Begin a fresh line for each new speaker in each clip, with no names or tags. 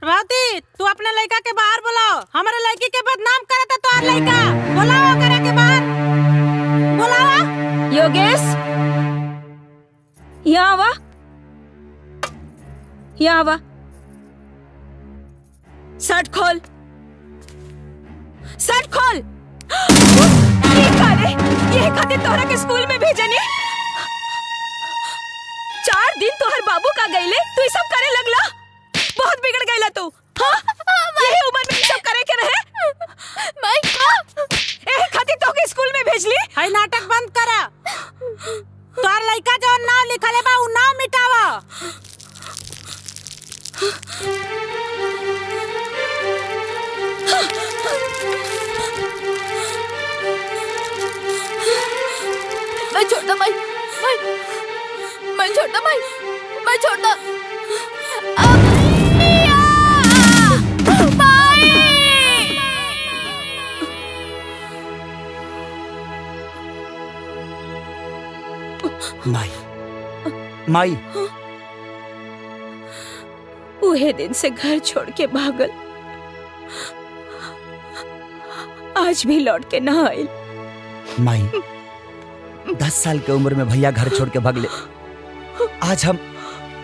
प्रभावती तू अपने लड़का के बाहर बुलाओ। हमारे लड़की के बदनाम करता तो और लड़का। बुलाओ करे के बाहर। बुलाओ
योगेश? यहाँ आवा यहाँ आवा शर्ट खोल। शर्ट खोल। ये का रे? ये खातिर तोहरा के स्कूल में भेजनी चार दिन तोहर बाबू का गईले? तू सब करे लगला? बहुत बिगड़ गईला तू। हाँ? यही उम्र में सब करे के रहे? मैं ए खातिर तो के स्कूल में भेजली?
है नाटक बंद करा। तोर लड़का जो नाम लिखले बा उ नाम मिटावा।
मैं छोड़ता मैं मैं मैं छोड़ता मैं मैं छोड़ता
माई माई।
उहे दिन से घर छोड़ के भागल आज भी लौट के ना आयल
माई दस साल के उम्र में भैया घर छोड़ के भगले। आज हम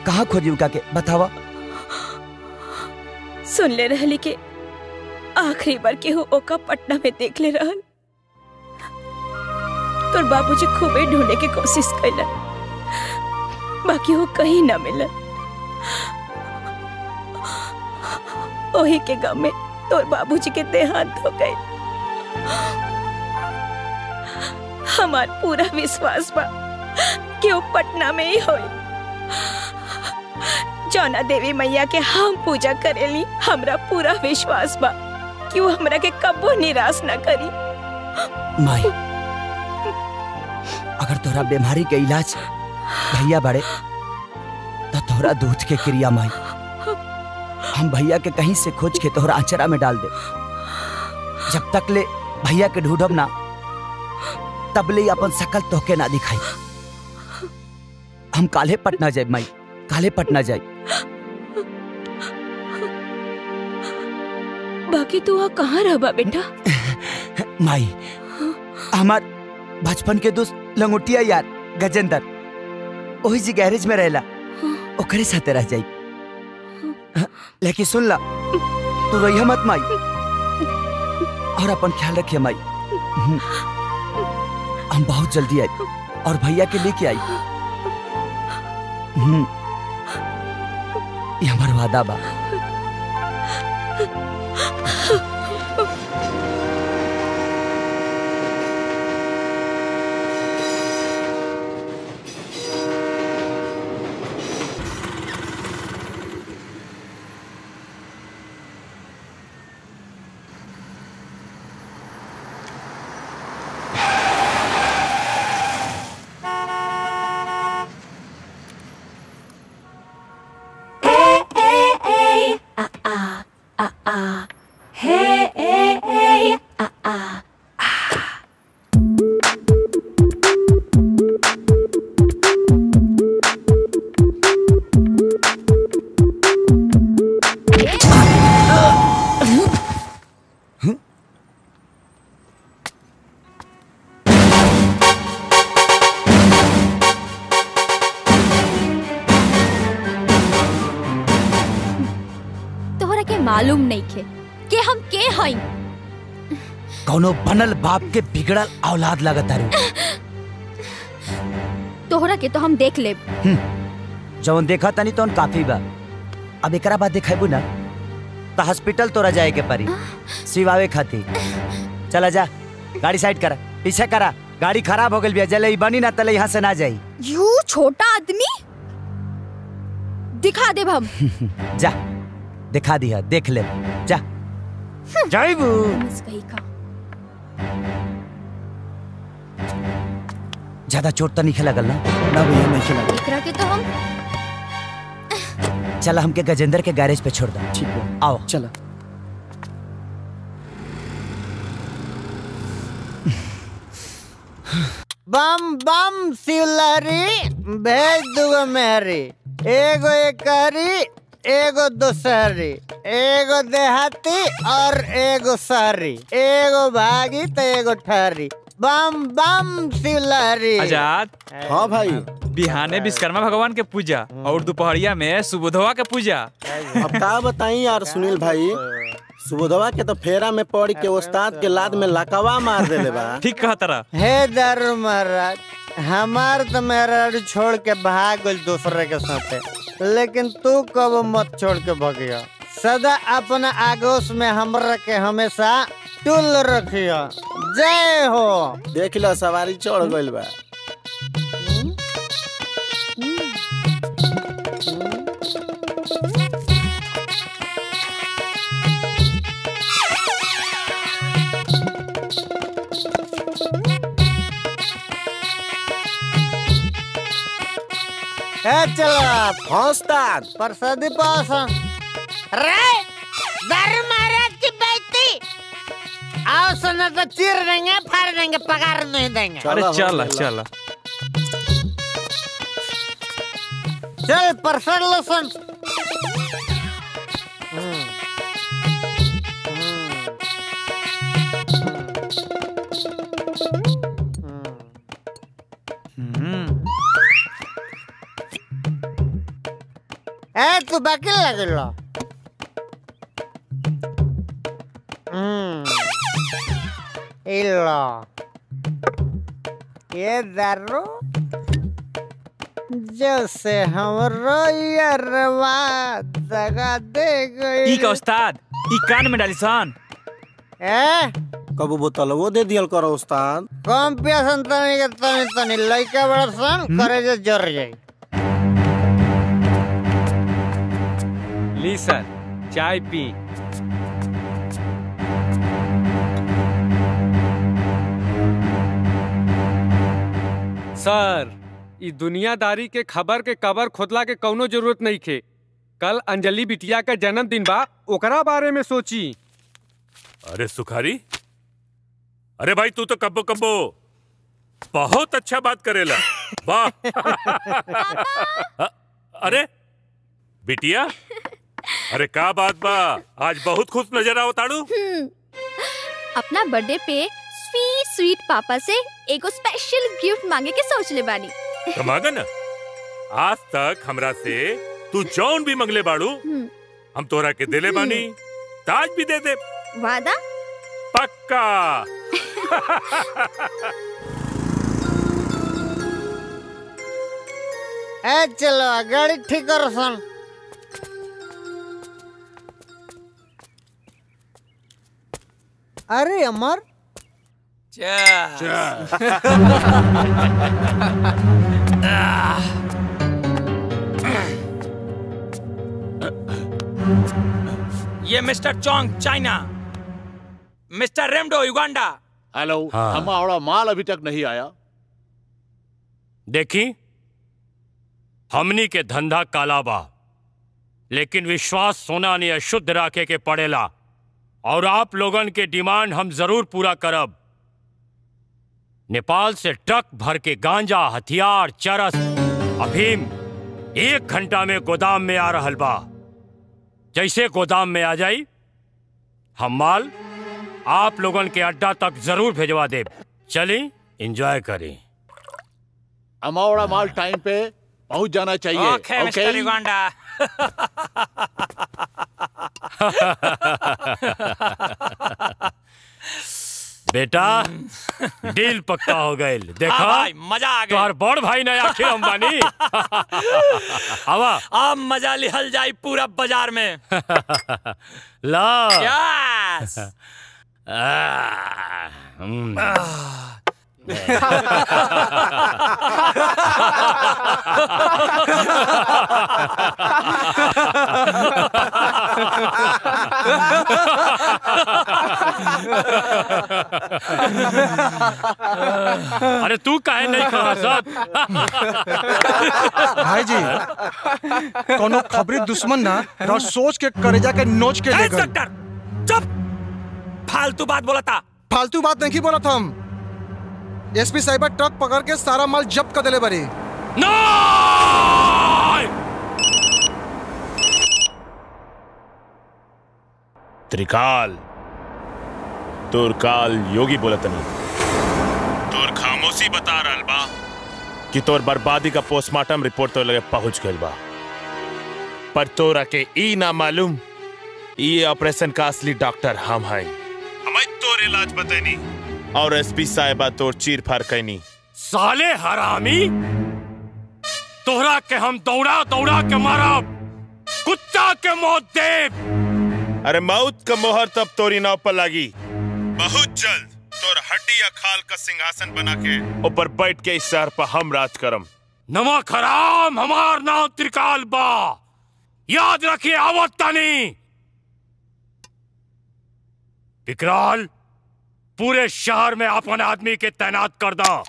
कहा खोजी उका के बतावा?
सुन ले रहली के आखिरी बार केहू ओका पटना में देख ले रहल। तोर बाबूजी खूबे ढूंढे के कोशिश कैलन बाकी वो कहीं ना मिलन। ओही के गम में तोर बाबूजी के देहांत हो गए। हमार पूरा विश्वास बा कि वो पटना में ही होई। जौना देवी मैया के हम पूजा करेली, हमरा पूरा विश्वास बा कि वो हमरा के कबो निराश न करी।
माई अगर तोरा बीमारी के इलाज भैया बड़े तो तोरा दूध के क्रिया माई। हम भैया के कहीं से खोज के तोहरा आचरा में डाल दे। जब तक ले भैया के ढूंढब ना तब ले अपन शकल तोहके ना दिखाई। हम काले पटना जाए माई काले पटना जाए
बाकी तू कहाँ रहबा बेटा?
माई हमार बचपन के दोस्त लंगोटिया यार गजेंद्र। वही जी गैरेज में रहेला। ओकरे साथे रह जाई। लेकिन सुन ला तू रही मत माई। और अपन ख्याल रखिए माई। हम्म। हम बहुत जल्दी आई और भैया के लेके आई। हम्म। ये हमार वादा बा। बनल बाप के बिगड़ल औलाद लगत तारू
तोहरा के तो हम देख लेब।
जवन देखा तनी तवन काफ़ी बा। अब एकरा बाद देखेबू ना तो हॉस्पिटल तोरा जाए के परी सिवावे खातिर। चला जा गाड़ी साइड करा पीछे करा गाड़ी खराब हो गई बिया जले बनी ना तले यहाँ से ना जाई।
यू छोटा आदमी? दिखा देब हम।
जा दिखा दिया देख ले जा। जाइबू।
गई का
ज़्यादा चोट तो नहीं लगल ना ना भैया नहीं लगल
एकरा के तो हम
चला हमके गजेंद्र के गैरेज पे छोड़ दो। ठीक है। आओ।
चला।
बम बम सिलरी भेज दूगो मेहरी एगो एकरी एगो दोसहरी एगो देहाती और एगो शहरी। एगो भागी तो एगो ठहरी। बम बम शिवलहरी
आज़ाद।
हाँ। भाई।
बिहाने विश्वकर्मा भगवान के पूजा और दोपहरिया में सुबोधवा के पूजा।
अब का बताई यार सुनील भाई? सुबोधवा के तो फेरा में पड़ के उस्ताद के लाद में लकवा मार दे बा।
ठीक कहा तरह
हे दारू महाराज हमार तो मेरा छोड़ के भाग गइल दूसरे के साथे। लेकिन तू कब मत छोड़ के भगिया सदा अपना आगोश में हमरा के हमेशा टूल रखिया। जय हो।
देख लो सवारी चढ़ गइल बा।
चलो
उस्ताद
पास रे दारू महाराज की बेटी आओ सुना तो चीर देंगे फाड़ देंगे पगार नहीं देंगे
अरे
चलो,
चल चल।
चल प्रसाद लो सुन तू बाकी लगिलो हम्म। इलो ये दारू। जैसे हमरो यरवा दगा दे गई।
ई का उस्ताद। ई कान में डाली सन।
ए?
कबू बोतलवो दे दियल करो उस्ताद।
कम पियासन तनी के तनी तनी? लइका बड़ा सन करे जे जर जाई।
ली सर चाय पी।
सर ई दुनियादारी के खबर के कबर खोदला के कौनो ज़रूरत नहीं थे कल अंजलि बिटिया का जन्मदिन बा ओकरा बारे में सोची।
अरे सुखारी अरे भाई तू तो कब्बो कब्बो। बहुत अच्छा बात करेला। वाह। अरे बिटिया अरे का बात बा? आज बहुत खुश नज़र आओ ताड़ू।
अपना बर्थडे पे स्वीट स्वीट पापा से एगो स्पेशल गिफ्ट मांगे के सोच ले बानी
कमागा ना। आज तक हमरा से तू जौन भी मंगले बाड़ू
हम्म,
हम तोरा के दिले बानी। ताज भी दे दे।
वादा?
पक्का।
ए चलो गाड़ी ठीक करो सन अरे अमर।
ये मिस्टर चोंग चाइना। मिस्टर रेमडो युगांडा।
हेलो
हाँ।
हमारा माल अभी तक नहीं आया।
देखी? हमनी के धंधा काला बा लेकिन विश्वास सोना ने अशुद्ध राखे के पड़ेला। और आप लोगन के डिमांड हम ज़रूर पूरा करब। नेपाल से ट्रक भर के गांजा हथियार चरस अफीम एक घंटा में गोदाम में आ रहल बा। जैसे गोदाम में आ जाई हम माल आप लोगन के अड्डा तक ज़रूर भेजवा दे चली एंजॉय करें।
हमारा माल टाइम पे पहुँच जाना चाहिए
ओके मिस्टर
बेटा डील पक्का हो गई।
हाँ
देखा
भाई मज़ा आ गया
बड़ भाई ना आखिर अंबानी। आवा।
अब मज़ा लिहल जाई पूरा बाज़ार में।
ला।
यस।
हम्म। अरे तू काहे नहीं खा सब
भाई जी कोनो खबरी दुश्मन ना रह सोच के करेजा के नोच के ले गए
चुप! फालतू बात बोला था
फालतू बात नहीं बोला था हम। एसपी साहिबा ट्रक पकड़ के सारा माल जब्त कर देले बरी
त्रिकाल। तोर काल योगी बोलतनी तोर खामोशी बता रहा बा। कि तोर बर्बादी का पोस्टमार्टम रिपोर्ट तो लगे पहुँच गइल बा। पर तोरा के ई ना मालूम ये ऑपरेशन का असली डॉक्टर हम हैं। हमें तोर इलाज बतैनी। और एसपी साहिबा तोर चीर फाड़ कैनी
साले हरामी तोहरा के हम दौड़ा दौड़ा के मारब कुत्ता के मौत देब
अरे मौत का मोहर तब तोरी नाव पर लगी। बहुत जल्द तोर हड्डी या खाल का सिंहासन बना के। ऊपर बैठ के इस शहर पर हम राज करम।
नमक हराम हमार नाम त्रिकाल बा। याद रखिए आवत तनी विकराल पूरे शहर में अपन आदमी के तैनात कर दो।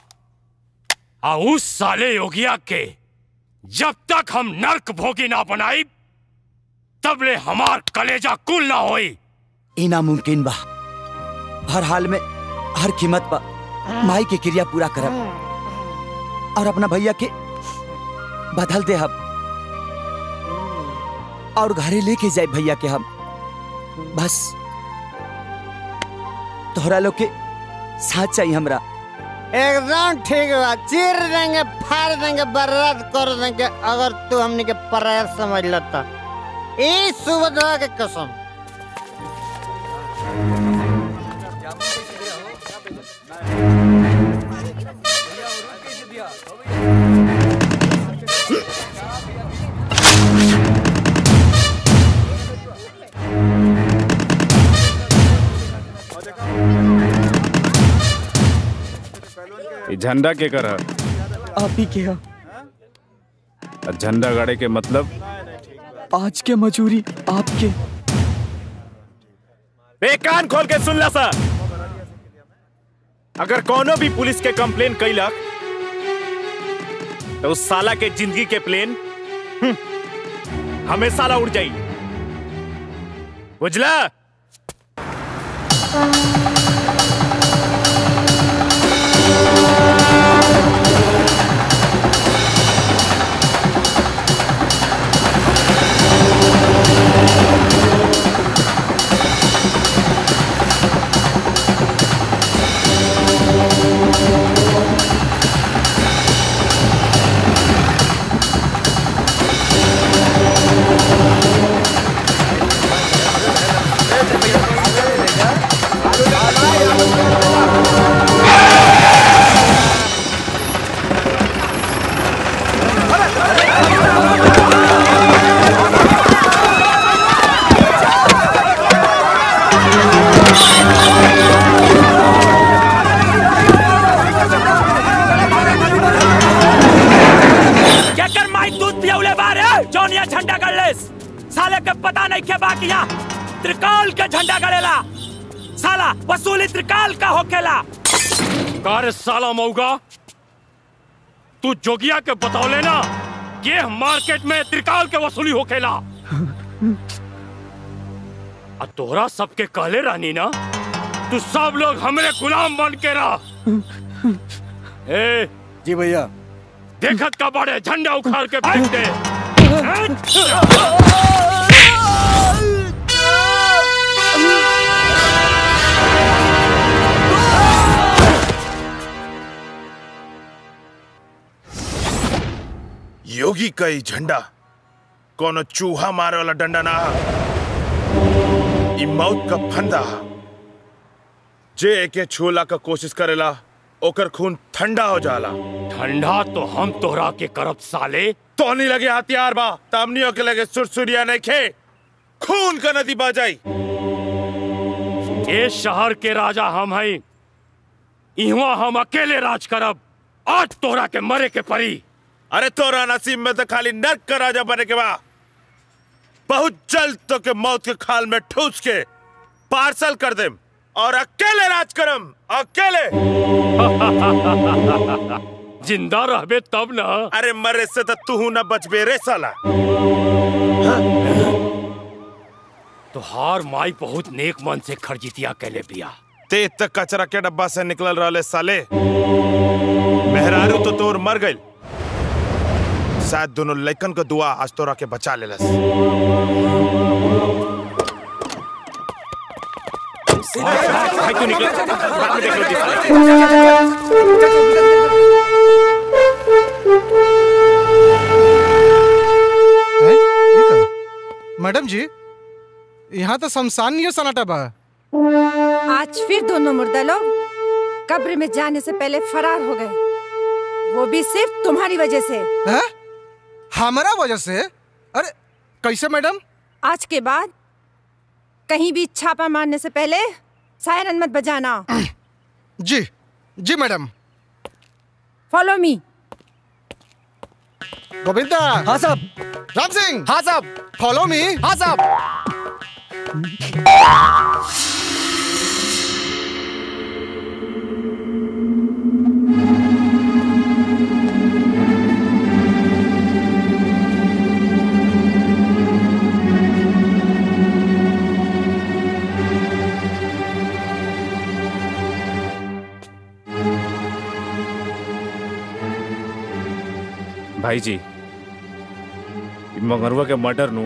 उस साले योगिया के, जब तक हम नर्क भोगी ना बनाई, तब ले हमार कलेजा कुल ना होई।
ई नामुमकिन बा। हर हाल में हर कीमत पर माई के क्रिया पूरा करब। और अपना भैया के बदल दे हम। और घरे लेके जाए भैया के हम। बस। तोहरा लोग के साथ चाहिए हमरा।
एकदम ठीक बा। चीर देंगे फाड़ देंगे बर्बाद कर देंगे अगर तू हमने के पराया समझ लेता। ई सुभद्रा के कसम।
ई झंडा के कर
आप ही के
झंडा गाड़े के मतलब?
आज के मजूरी आपके।
बे कान खोल के सुन ला सा अगर कोनो भी पुलिस के कंप्लेन कैलक तो उस साला के ज़िंदगी के प्लेन हम्म, हमेशा ला उड़ जाई। बुझला?
कार साला
मऊगा तू जोगिया के बतौले ना ये मार्केट में त्रिकाल के वसूली होखेला आ तोहरा सबके कहले रानी ना? तू सब लोग हमरे गुलाम बन के रह। ए
जी भैया।
देखत का बड़े झंडा उखाड़ के फेंक दे।
योगी का ई झंडा। कोनो चूहा मारे वाला डंडा ना हा। ई मौत का फंदा हा। जे एके छूला का कोशिश करेला ओकर खून ठंडा हो जाला।
ठंडा तो हम तोहरा के करब साले।
तो नहीं लगे हथियार बा तामनियों के लगे सुरसुरिया नहीं खे। खून का नदी बह जाई
ये शहर के राजा हम हैं इहवा हम अकेले राज करब। आज तोहरा के मरे के परी।
अरे तोरा नसीब में तो खाली नर्क का राजा बने के बा। बहुत जल्द तो के मौत के खाल में ठूस के पार्सल कर दे और अकेले राज करम अकेले।
ज़िंदा रहबे तब ना।
अरे मरे से तो तू न बचबे रे साला।
तोहार माई बहुत नेक मन से खरजितिया कैले बिया
ते तक कचरा के डब्बा से निकल रहे साले। मेहरारू तो तोर मर गई शायद दोनों लइकन को दुआ आज तोरा के बचा लेलस तू निकल बाद में देख लो जी
हैं? ये का? मैडम जी यहाँ तो शमशान नहीं है सनाटा बा
आज फिर दोनों मुर्दा लोग कब्र में जाने से पहले फरार हो गए वो भी सिर्फ़ तुम्हारी वजह से
हैं? हमारा वजह से? अरे कैसे मैडम?
आज के बाद कहीं भी छापा मारने से पहले सायरन मत बजाना।
जी जी मैडम।
Follow me
Govinda. हाँ साहब। राम सिंह। हाँ साहब। फॉलो मी हाँ साहब।
भाई जी इ मगरवा के मर्डर नु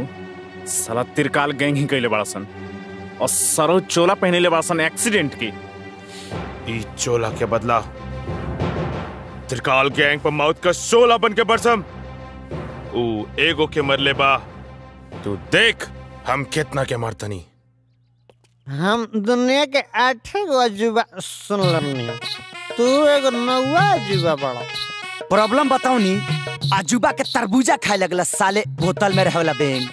साला तिरकाल गैंग ही कैले बड़ा सन और सरो चोला पहने बड़ा सन एक्सीडेंट की।
ई चोला के बदला त्रिकाल गैंग पर मौत का शोला बन के बरसम। ऊ एगो के मरले बा तू देख हम कितना के मरतनी।
हम दुनिया के आठे गो अजूबा सुन लमनी तू एगो नौवा अजूबा बड़ा।
प्रॉब्लम बताओ नी? अजूबा के तरबूजा खाए लगला साले बोतल में रहेला बेंग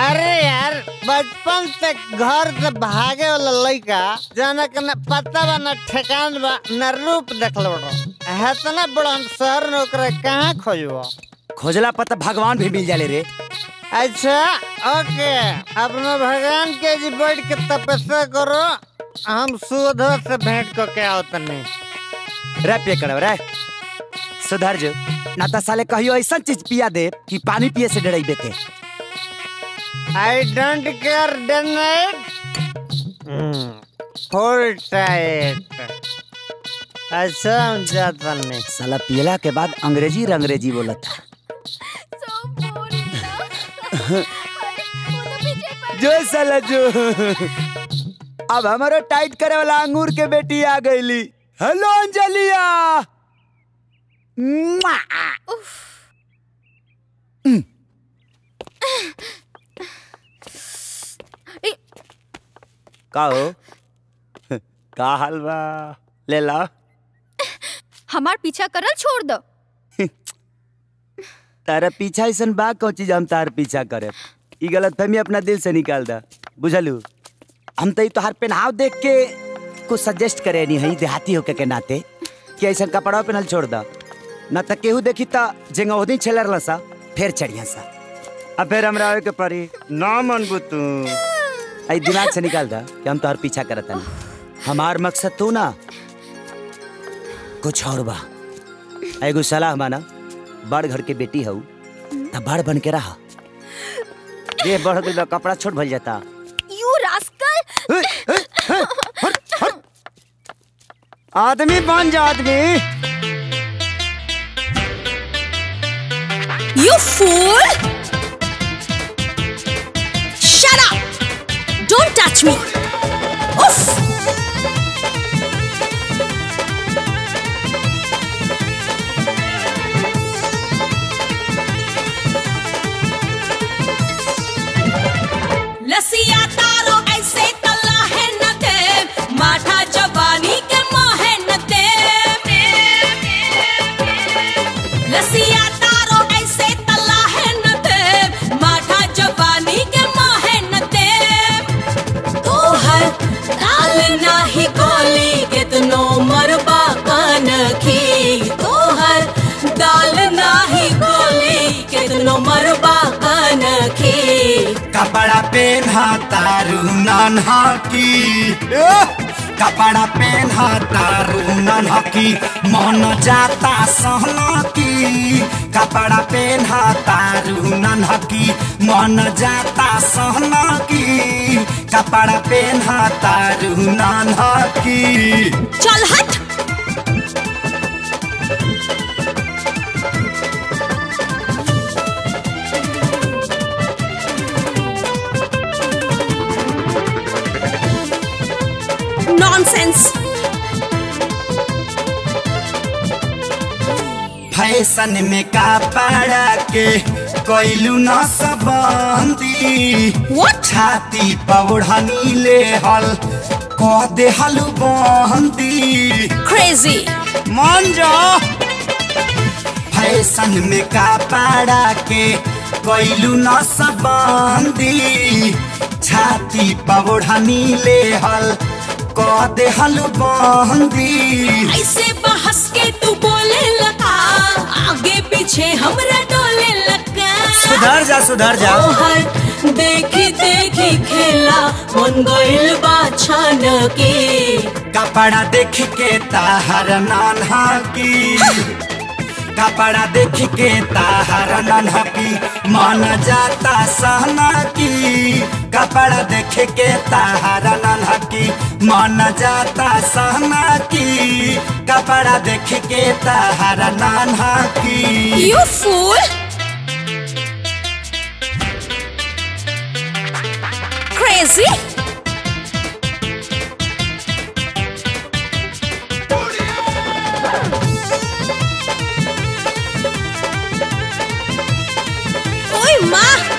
अरे यार बचपन से घर से भागे वाला लड़का जाना के न पता बा न ठेकान बा न रूप देखल बड़ा हेतना बड़ा शहर में ओकरा कहाँ खोजबो?
खोजला पता भगवान भी मिल जाले रे।
अच्छा ओके। अपना भगवान के जी बैठ के तपस्या करो हम सुधो से भेंट को के आओ तनी।
रे पे करब रे सुधर जो। ना तो साले कहियो ऐसा चीज़ पिया दे कि पानी पिए से डराई थे
आई डोंट केयर डोनेट फुल टाइट हम जाता नहीं
साला पियला के बाद अंग्रेज़ी रंग्रेजी बोला था जो साला जो। अब हमारा टाइट करे वाला अंगूर के बेटी आ गईली। हेलो अंजलिया। मुआ! का हो का हाल बा ले ला
हमार पीछा करल छोड़ दो
तारा पीछा ऐसन बा कौन चीज़ हम तार पीछा करे ई गलत फहमी अपना दिल से निकाल दा बुझलू हम तो तोहार पहनाव देख के कुछ सजेस्ट करे नहीं है देहाती होके के नाते कि ऐसा कपड़ा पहनल छोड़ दा ना तो केहू देखी ता जेंगोदी छेलर लसा फिर चढ़िया सा। अब फिर हमरा आवे के पड़ी ना मनबू तू। आई दिमाग से निकाल दा कि हम तोहार पीछा करत नहीं हमार मकसद तू ना कुछ और बा। एगो सलाह माना बड़ घर के बेटी हऊ तब बड़ बन के रहा। देह बढ़ गई कपड़ा छोट भल जाता।
You rascal!
आदमी बन जा आदमी।
You fool! Shut up! Don't touch me! Oof! Lassie मरबा कान की।
कपड़ा पेन्हा तारू नन्हा की कपड़ा पेन्हा तारू नन्हा की मन जाता सहना की कपड़ा पेन्हा तारू नन्हा की मन जाता सहना की कपड़ा पेन्हा तारू नन्हा की
चल हट। नॉनसेंस
फ़ैशन में का कपड़ा के कोइलू न सबंदी। छाती पौड़नी ले हल कह दे हलू बंदी।
क्रेजी
मान जा। फ़ैशन में कपड़ा के कोइलू न सबंदी। छाती पौड़नी ले हल दे हलू बंदी
ऐसे बहस के तू बोले लगा। आगे पीछे हमरा डोले लगा।
सुधर जा सुधर जा।
देखी देखी खेला। मन गइल बा छान के।
कपड़ा देख के ताहर नान्हा की। कपड़ा देख के ताहर नान्हा की। मन जाता सहना की। कपड़ा देख के ताहर नान्हा की मन जाता सहना की। कपड़ा देख के ताहर नान्हा की
यू फूल क्रेजी माँ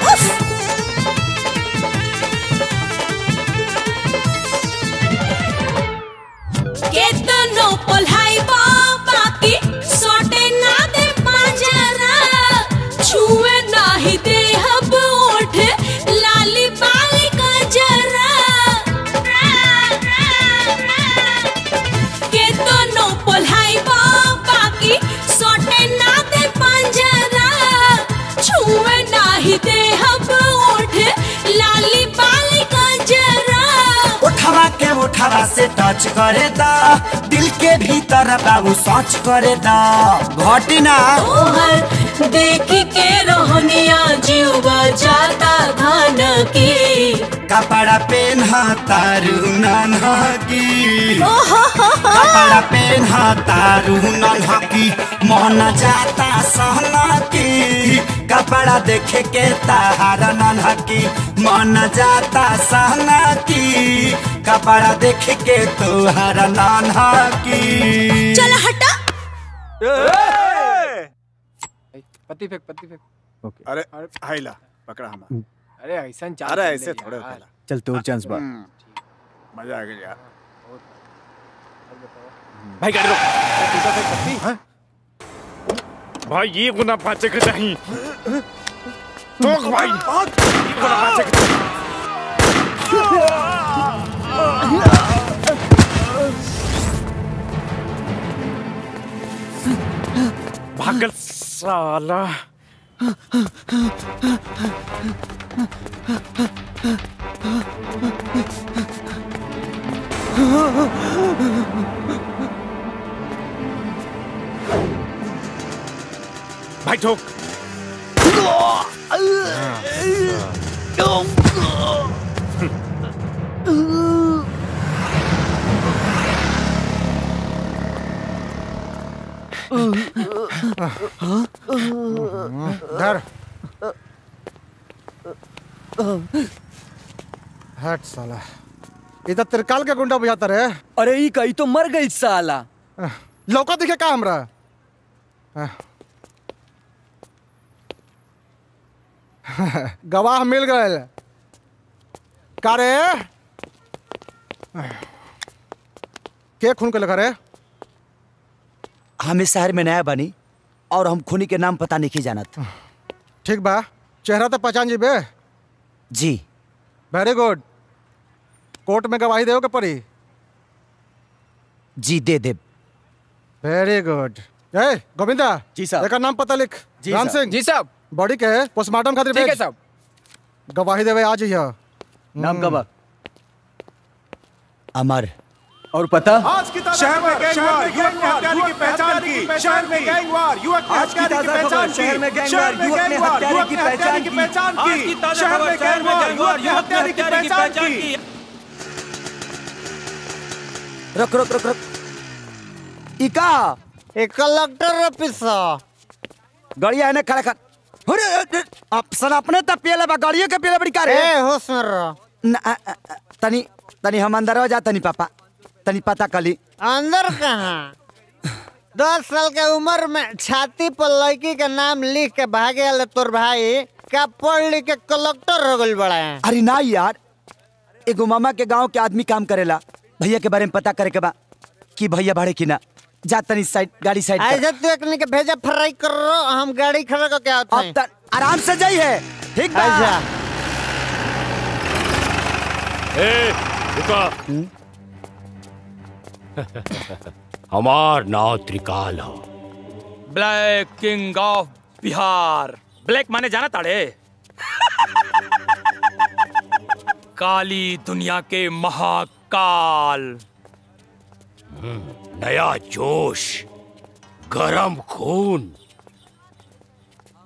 टच करे दा दिल के भीतर बाबू सोच करे दा घटी ना
देख के रोहनिया जीवा जाता धान की।
कपड़ा पेन्हा तारू नन्हा की।
हो हो।
कपड़ा पेन्हा तारू नन्हा की। मन जाता सहना की। कपड़ा देख के ताहारा नन्हा की। मन जाता सहना की। कपड़ा देख के तोहारा नन्हा की।
चल हटा।
पति फेंक पति फेंक।
अरे हाइला पकड़ा हम
अरे ऐसा
अरे ऐसे थोड़े होता
चल तोर चांस बा
मज़ा आ गया यार।
भाई गाड़ी रोक। भाई ये गुना पाचे के चाहिए रोक भाई। ये गुना पाचे के भागल साला भाई ठोक
धर। हट साला। इधर त्रिकाल के गुंडा बुझाता रे
अरे ई कई तो मर गई साला।
लौका दिखे का हमरा? गवाह मिल गए का रे? के खून के लगा रे
हम इस शहर में नया बनी और हम खूनी के नाम पता नहीं जानत।
ठीक बा। चेहरा तो पहचान जीबे?
जी।
वेरी गुड कोर्ट में गवाही देओ के पड़ी
जी दे दे
वेरी गुड ए गोविंदा
जी साहब।
एकर नाम पता लिख।
जी
राम सिंह।
जी साहब।
बॉडी के पोस्टमार्टम खातिर
ठीक है साहब।
गवाही देवे आज ही
नाम का बा
अमर।
और पता?
आज की शहर में गैंगवार युवक ने हत्यारे की पहचान की शहर में गैंगवार युवक ने हत्यारे की पहचान की। शहर में गैंगवार युवक ने हत्यारे की
पहचान की।
की।
आज की
शहर में
शहर में
गैंगवार युवक ने हत्यारे की पहचान की।
रुक रुक रुक रुक। इका।
एक कलेक्टर ऑफिसा
गाड़िया है ना खड़ा कर अरे, अफसर अपने तब पियले बा गाड़ियों के पियले बड़ी कार
ए होश में रह।
न, तनी तनी हम अंदर हो जा तनी पापा
तनी पता कली
अंदर कहाँ दस साल के उम्र में छाती पर लड़की के नाम लिख के भागे वाले तोर भाई का पढ़ लिख के कलेक्टर हो गल बड़ा है
अरे ना यार एगो मामा के गाँव के आदमी काम करेला भैया के बारे में पता करे के बा कि भैया भाड़े की ना जा तनी साइड गाड़ी साइड कर।
ऐसे तू एक के भेजा फ्राई कर रो हम गाड़ी खड़ा करके आते हैं
अब आराम से जाई है ठीक बा
अच्छा
ए हमार नाव त्रिकाल हो।
Black king of Bihar black माने जाना ताड़े। काली दुनिया के महाकाल।
नया जोश गरम खून।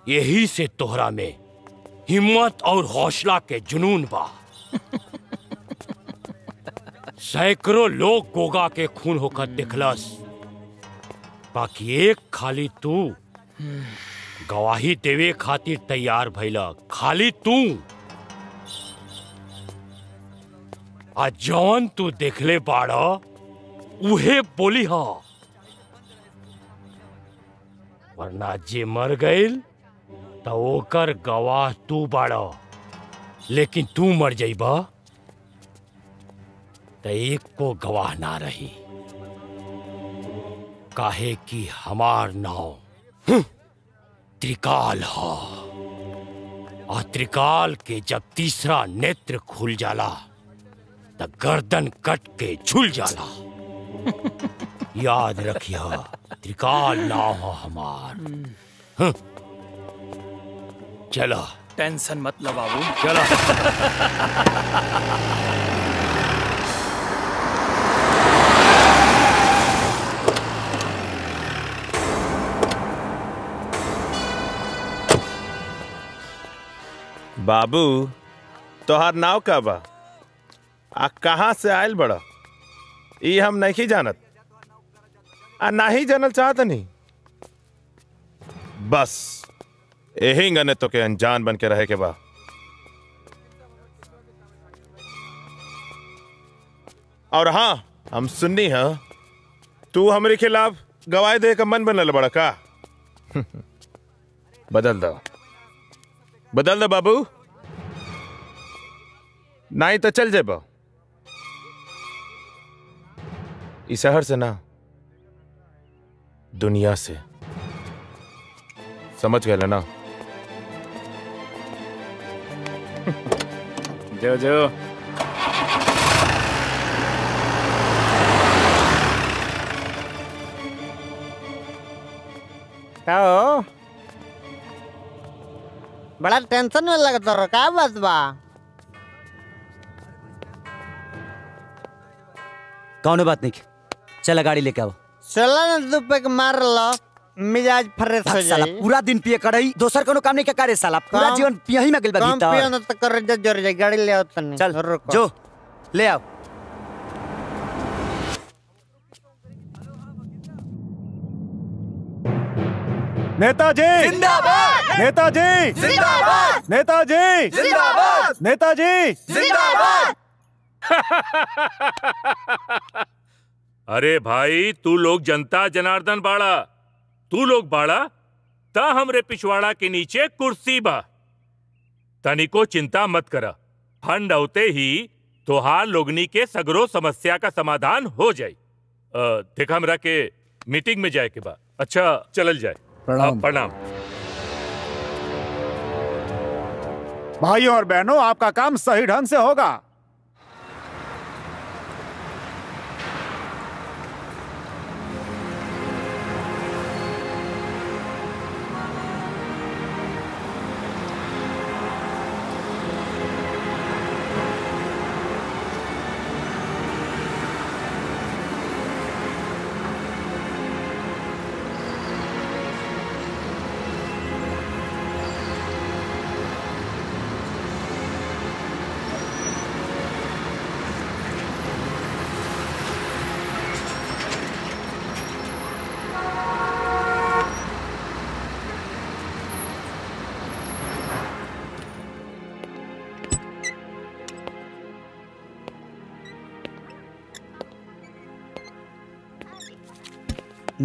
यही से तोहरा में हिम्मत और हौसला के जुनून बा। सैकड़ों लोग गोगा के खून होकर दिखलस। बाकी एक खाली तू। गवाही देवे खातिर तैयार भइला। खाली तू। आ जौन तू देखले बाड़ा, उहे बोली हा। वरना जे मर गईल तो ओकर गवाह तू बाड़ा। लेकिन तू मर जाइबा। त एक को गवाह ना रही। काहे कि हमार नाव हम्म, त्रिकाल हा। आ त्रिकाल के जब तीसरा नेत्र खुल जाला त गर्दन कट के झुल जाला। याद रखिया त्रिकाल नाव हो हमार। हम्म। चलो।
टेंशन मत लो बाबू
चलो।
बाबू, तोहार नाव का बा। आ कहाँ से आयल बड़ा? ई हम नहीं जानत। आ ना ही जानल चाहत नहीं बस यही गने तो के अनजान बन के रहे के बा। और हाँ हम सुननी है। तू हमारे खिलाफ गवाही दे का मन बनल बड़ा का? बदल दो। बदल दो बाबू। नहीं तो चल जेबो। इस शहर से ना दुनिया से। समझ गए ना?
जो जो।
हो बड़ा टेंशन में लगता रहो का बात बा?
कौनो बात नहीं। चला गाड़ी लेके आओ।
चला ना दू पैक मार लो। मिजाज फ्रेश हो जाए
पूरा दिन पिए करई दोसर कोनो काम नहीं के करे साला? पूरा
कम-
जीवन पियही में गेल बा
कम पियो
भीतर
ना तो कर जा ज़ोर जाए गाड़ी ले आओ तनी।
चल
रुको।
जो ले आओ।
नेताजी!
जिंदाबाद!
नेताजी!
जिंदाबाद!
नेताजी!
जिंदाबाद!
नेताजी!
जिंदाबाद!
अरे भाई तू लोग जनता जनार्दन बाड़ा। तू लोग बाड़ा? ता हमरे पिछवाड़ा के नीचे कुर्सी बा। तनिको चिंता मत करा। फंड औते ही तोहार लोगनी के सगरो समस्या का समाधान हो जाई। देखा हमरा के मीटिंग में जाए के बा। अच्छा चलल जाए।
प्रणाम।
प्रणाम।
भाइयों और बहनों आपका काम सही ढंग से होगा।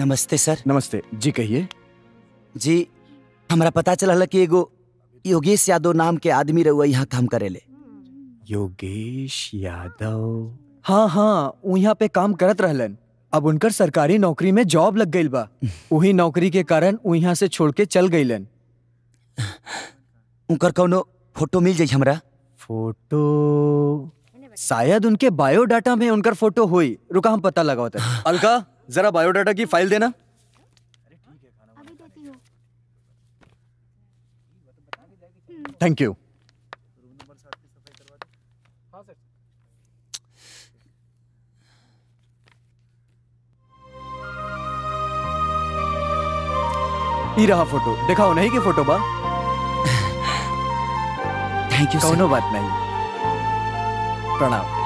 नमस्ते सर।
नमस्ते। जी कहिए।
जी हमरा पता चलल कि एगो योगेश यादव नाम के आदमी रहुआ यहाँ काम करेले।
योगेश यादव। हाँ हाँ उ यहाँ पे काम करत रहलन। अब उनकर सरकारी नौकरी में जॉब लग गईल बा। वही नौकरी के कारण उ यहाँ से छोड़ के चल गईलन
उनकर कौनो फ़ोटो मिल जाई हमरा?
फ़ोटो? शायद उनके बायोडाटा में उनकर फ़ोटो हुई। रुका हम पता लगाओ अलका? जरा बायोडाटा की फ़ाइल देना। थैंक यू ई रहा फ़ोटो। दिखाओ नहीं के फ़ोटो बा?
थैंक यू
कौनो बात नहीं। प्रणाम।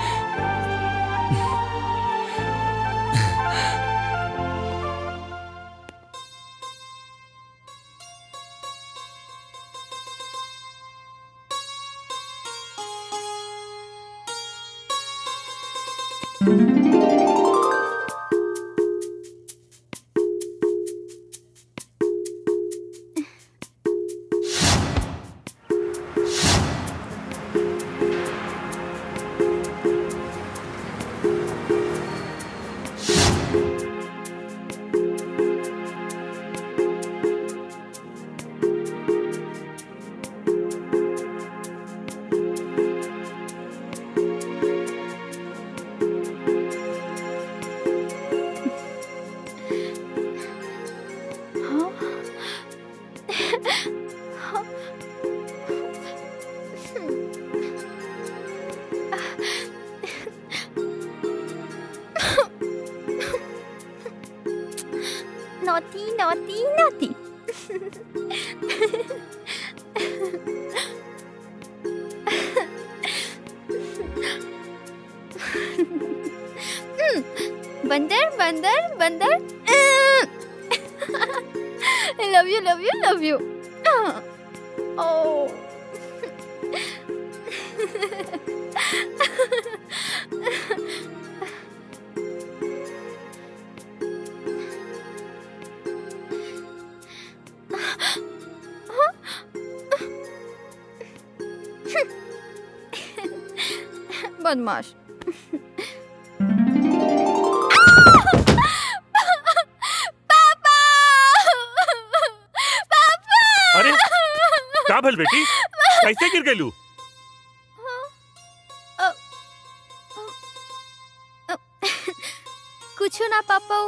बदमाश
अरे का भल बेटी? कैसे गिर गई
कुछ ना पापा।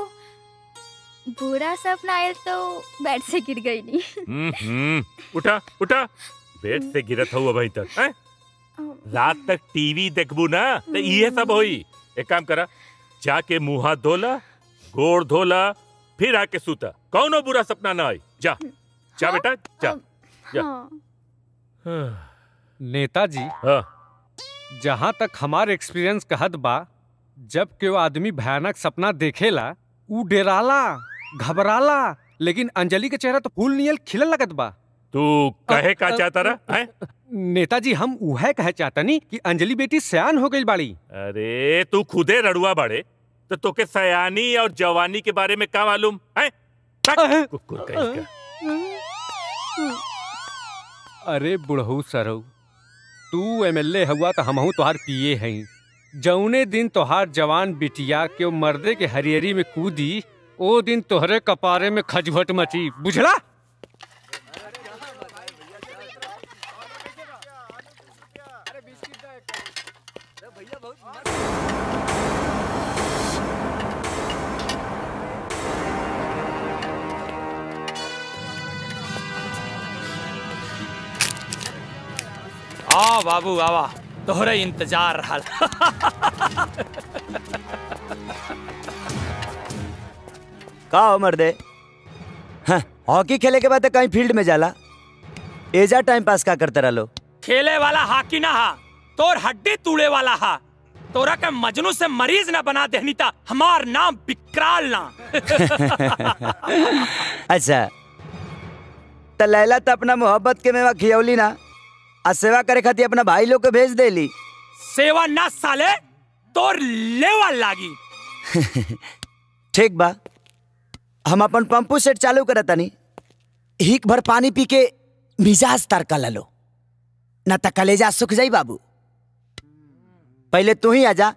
बुरा सपना आयल तो बेड से गिर गई नी।
हम्म उठा उठा। बेड से गिरत हो अभी तक हैं? रात तक टीवी देखबू ना तो ये सब होई। एक काम करा जाके मुँह हाथ धोला गोड़ धोला फिर आके सूता। कौनो बुरा सपना ना आई जा जा बेटा जा जा।
नेताजी जहाँ तक हमार एक्सपीरियंस कहत बा जब के आदमी भयानक सपना देखेला ऊ डेराला घबराला लेकिन अंजलि के चेहरा तो फूल नियल खिलल लगत बा।
तू कहे का चाहता रहा हैं?
नेताजी हम उहे कहे चाहतनी कि अंजलि बेटी सयान हो गई बाड़ी
अरे तू खुदे रड़ुआ बड़े तो तोके सयानी और जवानी के बारे में का मालूम है?
अरे बुढ़ऊ सरऊ तू एमएलए हुआ तो हमहू तोहार पिए हई जौने दिन तोहार जवान बिटिया के मर्दे के हरियरी में कूदी ओ दिन तोहरे कपारे में खजभट मची बुझला?
आ बाबू आवा तोहरे इंतज़ार रहल
का हो मर्दे हाँ, हॉकी खेले के बाद तो कहीं फ़ील्ड में जाला। एजा टाइम पास का करते रहो
खेले वाला हॉकी ना हा तोर हड्डी तूड़े वाला हा। तोरा के मजनू से मरीज़ ना बना देहनी ता हमार नाम विकराल ना।
अच्छा। तो लैला तो अपना मोहब्बत के मेवा खियौली ना। आ सेवा करे खातिर अपना भाई लोग के भेज देली।
सेवा ना साले तोर लेवा लागी।
ठीक बा। हम अपन पंपू सेट चालू करत तानी हिक भर पानी पी के मिजाज तड़का लो न त कलेजा सुख जाई बाबू। पहले तू ही आजा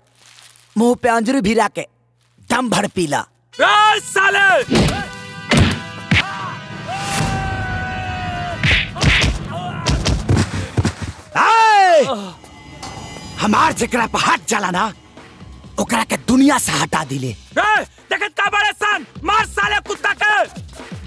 मुँह पे अंजरू भिरा के दम भर पीला।
साले!
हमार जरा पर हाथ चला ना ओकरा के दुनिया से हटा दिले।
ए, देखत का बड़े सन? मार साले कुत्ता के!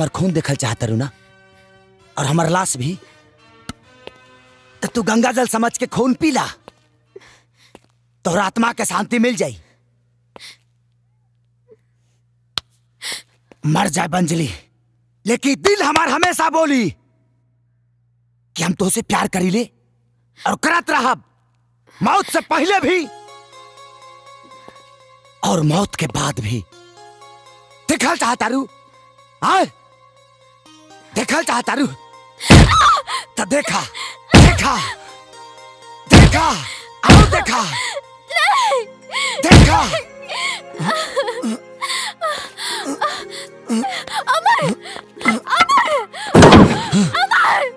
हमार खून देखल चाहत रू ना? और हमार लाश भी? तो तू गंगा जल समझ के खून पीला। तोहरा आत्मा के शांति मिल जाई। मर जाए बंजली। लेकिन दिल हमार हमेशा बोली कि हम तुझसे प्यार करी ले और करत रहब। मौत से पहले भी और मौत के बाद भी। देखल चाहता रू हाँ देखल चाहता रू तो देखा देखा देखा आओ देखा। देखा।
अमर अमर अमर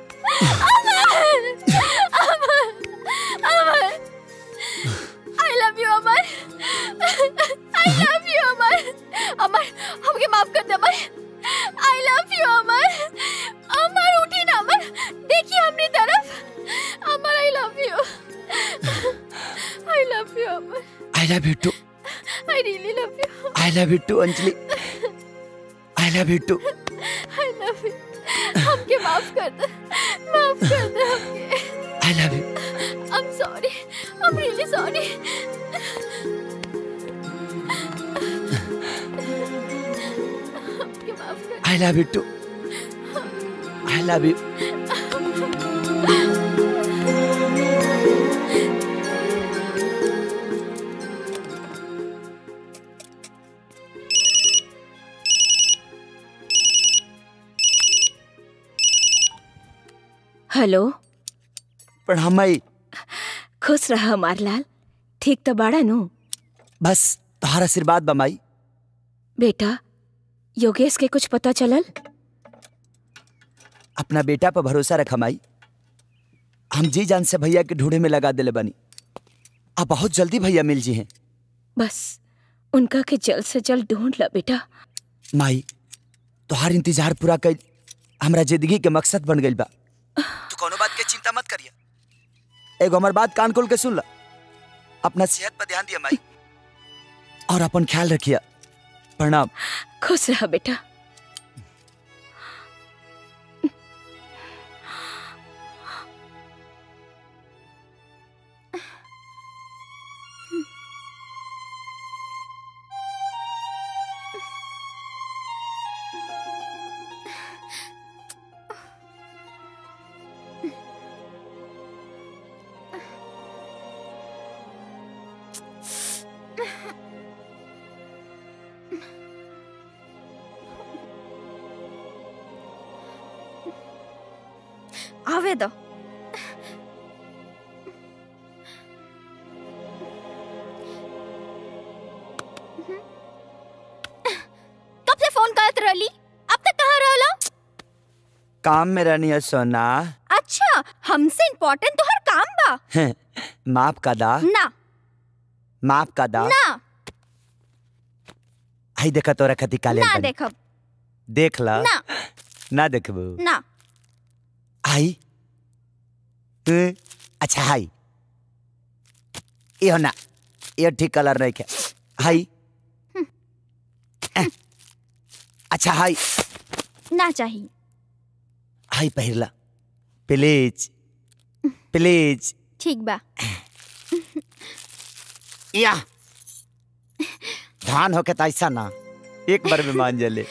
अमर। अमर, हमके माफ़ कर दे, अमर। I love you Amar Amar उठी ना अमर देखिए अपनी तरफ़। Amar I love you I love you Amar
I love you too
I really love you
I love you too Anjali I love you too
I love you हमके माफ़ कर दे। माफ़ कर दे हमके।
I love you
I'm sorry. I'm really sorry. हमके
I love you too I love you
hello
प्रणाम माई
खुश रह हमार लाल। ठीक तो बाड़ा नु?
बस तुम्हारा आशीर्वाद बमाई
बेटा योगेश के कुछ पता चलल?
अपना बेटा पर भरोसा रखा माई हम जी जान से भैया के ढूंढे में लगा दिले बनी। अब बहुत जल्दी भैया मिल जी हैं।
बस उनका के जल्द से जल्द ढूंढ ला बेटा।
माई तोहार इंतज़ार पूरा कर हमारा ज़िंदगी के मकसद बन गई बा। तू कोनो बात के चिंता मत करिया। एगो हमर बात कान खोल के सुन ला। अपना सेहत पर ध्यान दिया माई। और अपन ख्याल रखिया। प्रणाम।
खुश रहा बेटा।
में रहनी है सोना।
अच्छा हमसे इम्पोर्टेंट तो हर काम बा।
माफ़ का दा।
ना।
माफ़ का दा।
ना।
आई देखा तोरा खती काले
ना। देखब।
देख ला।
ना।
ना देखबू।
ना।
आई हम्म, अच्छा हाई यो ना। यो ठीक कलर नहीं के। हाई अच्छा हाई
ना चाहिए
हाई पहिरला. प्लीज़ प्लीज़
ठीक बा.
या. धान होके तो ऐसा ना. एक बार में मान जले.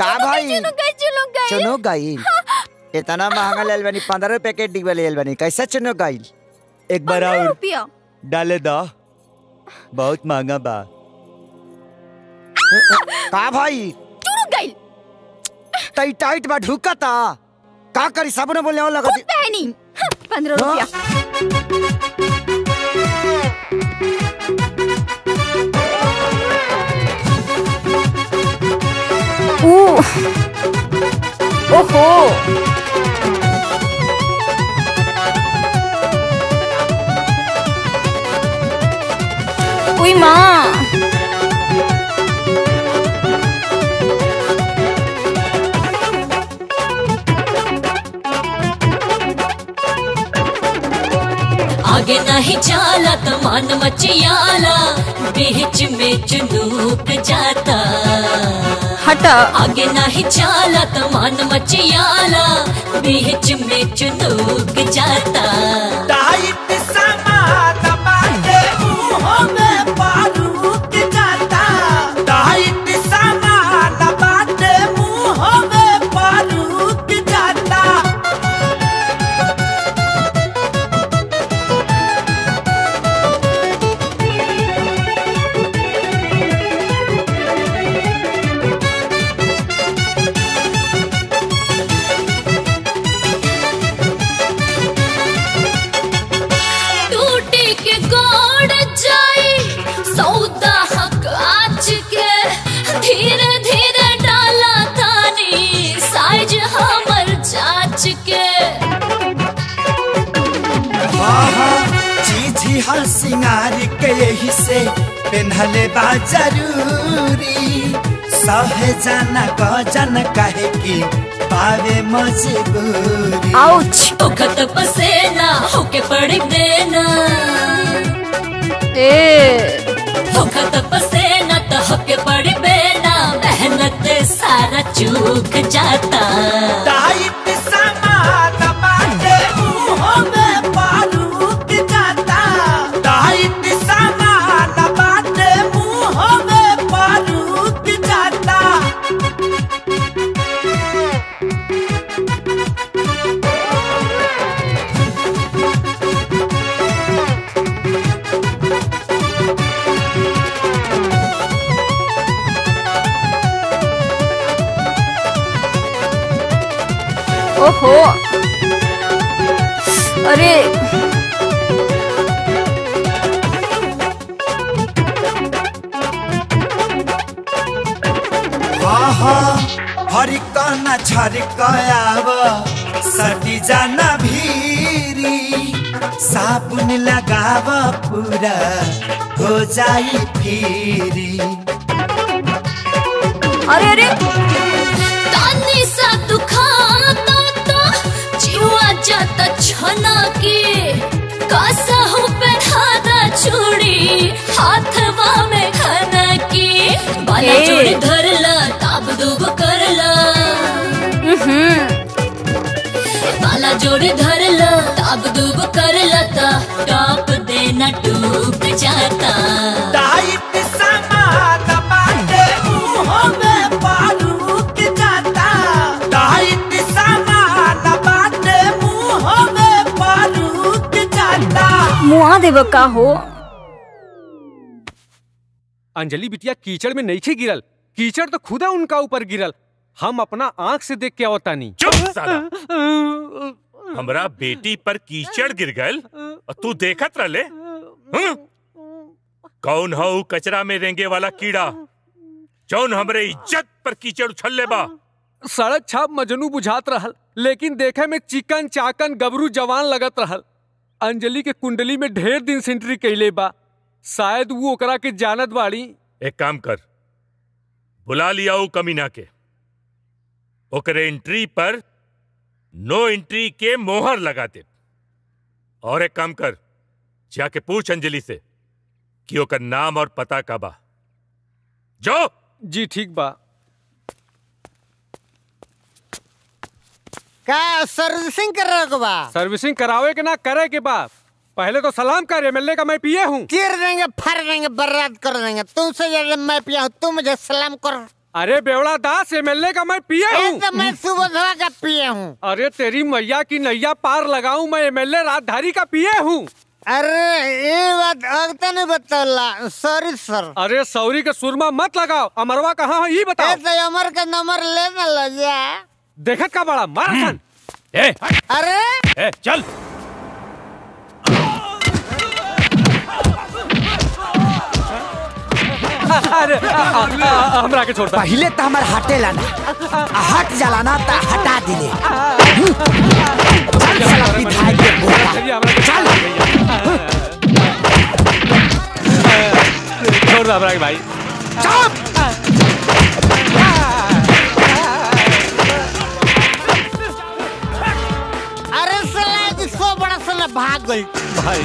का भाई?
चुनो गई
इतना महँगा लेल बनी पंद्रह रुपए के डिब्बा लेल बनी कैसे चुनो गई? एक बार और. डाले दो. बहुत महँगा बा. का भाई।
गई।
तई टाइट बा ढुकता का करी साबुन बोले लगा
खुद पहनी। पंद्रह रुपया।
ओहो। उई माँ।
आगे नहीं चाला तो मन मचियाला बीच में चुनूक जाता।
हटा।
आगे नहीं चाला तो मन मचियाला बीच में चुनूक जाता।
हर सिंगार के यही से पेन्हले बा ज़रूरी। सहे जाना क जन कहे की पावे मजबूरी।
आउच। ओखत पसेना होके पड़ी देना।
ए।
होखत पसेना तो होके पड़ी बेना मेहनत सारा चूक जाता।
ओहो अरे।
हरि कहना छरि कयाव सटी जाना भीरी साबुन लगाव पूरा हो जाई फिरी।
अरे अरे।
चूड़ी हाथवा में खाना की बाला। जोड़ी धरला ताब दूब करला। बाला जोड़ी धरला ताब दूब करला ता टॉप देना टूट जाता।
टाइट मुँह में जाता। टाइट सामान बाटे मुँह में बारूद जाता।
मुआ देव का हो।
अंजलि बिटिया कीचड़ में नहीं थे गिरल। कीचड़ तो खुदा उनका ऊपर गिरल। हम अपना आँख से देख के
साला। हमरा बेटी पर कीचड़ गिर गल और तू देखत रहले? कौन हो कचरा में रेंगे वाला कीड़ा? जौन हमरे इज़्ज़त पर कीचड़ उछलले बा।
सड़क छाप मजनू बुझात रहल लेकिन देखे में चिकन चाकन गबरू जवान लगत रहल। अंजलि के कुंडली में ढेर दिन से एंट्री कैले बा। शायद वो ओकरा के जानत बाड़ी।
एक काम कर बुला लिया कमीना के। ओकरे एंट्री पर नो एंट्री के मोहर लगा दे। और एक काम कर जाके पूछ अंजलि से कि ओकर नाम और पता का बा। जो
जी ठीक बा।
का सर्विसिंग कर रहा हो बा?
सर्विसिंग करावे के ना करे के बा पहले तो सलाम कर एमएलए का मैं पिए हूँ।
चीर देंगे फर देंगे बर्बाद कर देंगे। तुमसे ज़्यादा मैं पिया हूँ तू मुझे सलाम कर।
अरे बेवड़ा दास एमएलए का मैं पिए हूँ।
तो मैं सुबह का पिए हूँ।
अरे तेरी मैया की नैया पार लगाऊ मैं एमएलए राजधारी का पिए हूँ।
अरे ये बात अब तो नहीं बतौला। Sorry sir.
अरे सौरी के सुरमा मत लगाओ। अमरवा कहाँ है ये बताओ।
तो अमर का नंबर लेना लो जा
देखत का बड़ा
ए
अरे?
ए चल।
अरे हमरा के छोड़
पहले तो हमार हटे लाना आ हट जलाना तो हटा दिले चल साला विधायक के बोला चल
छोड़ दो हमरा के भाई
अरे भाग गई
भाई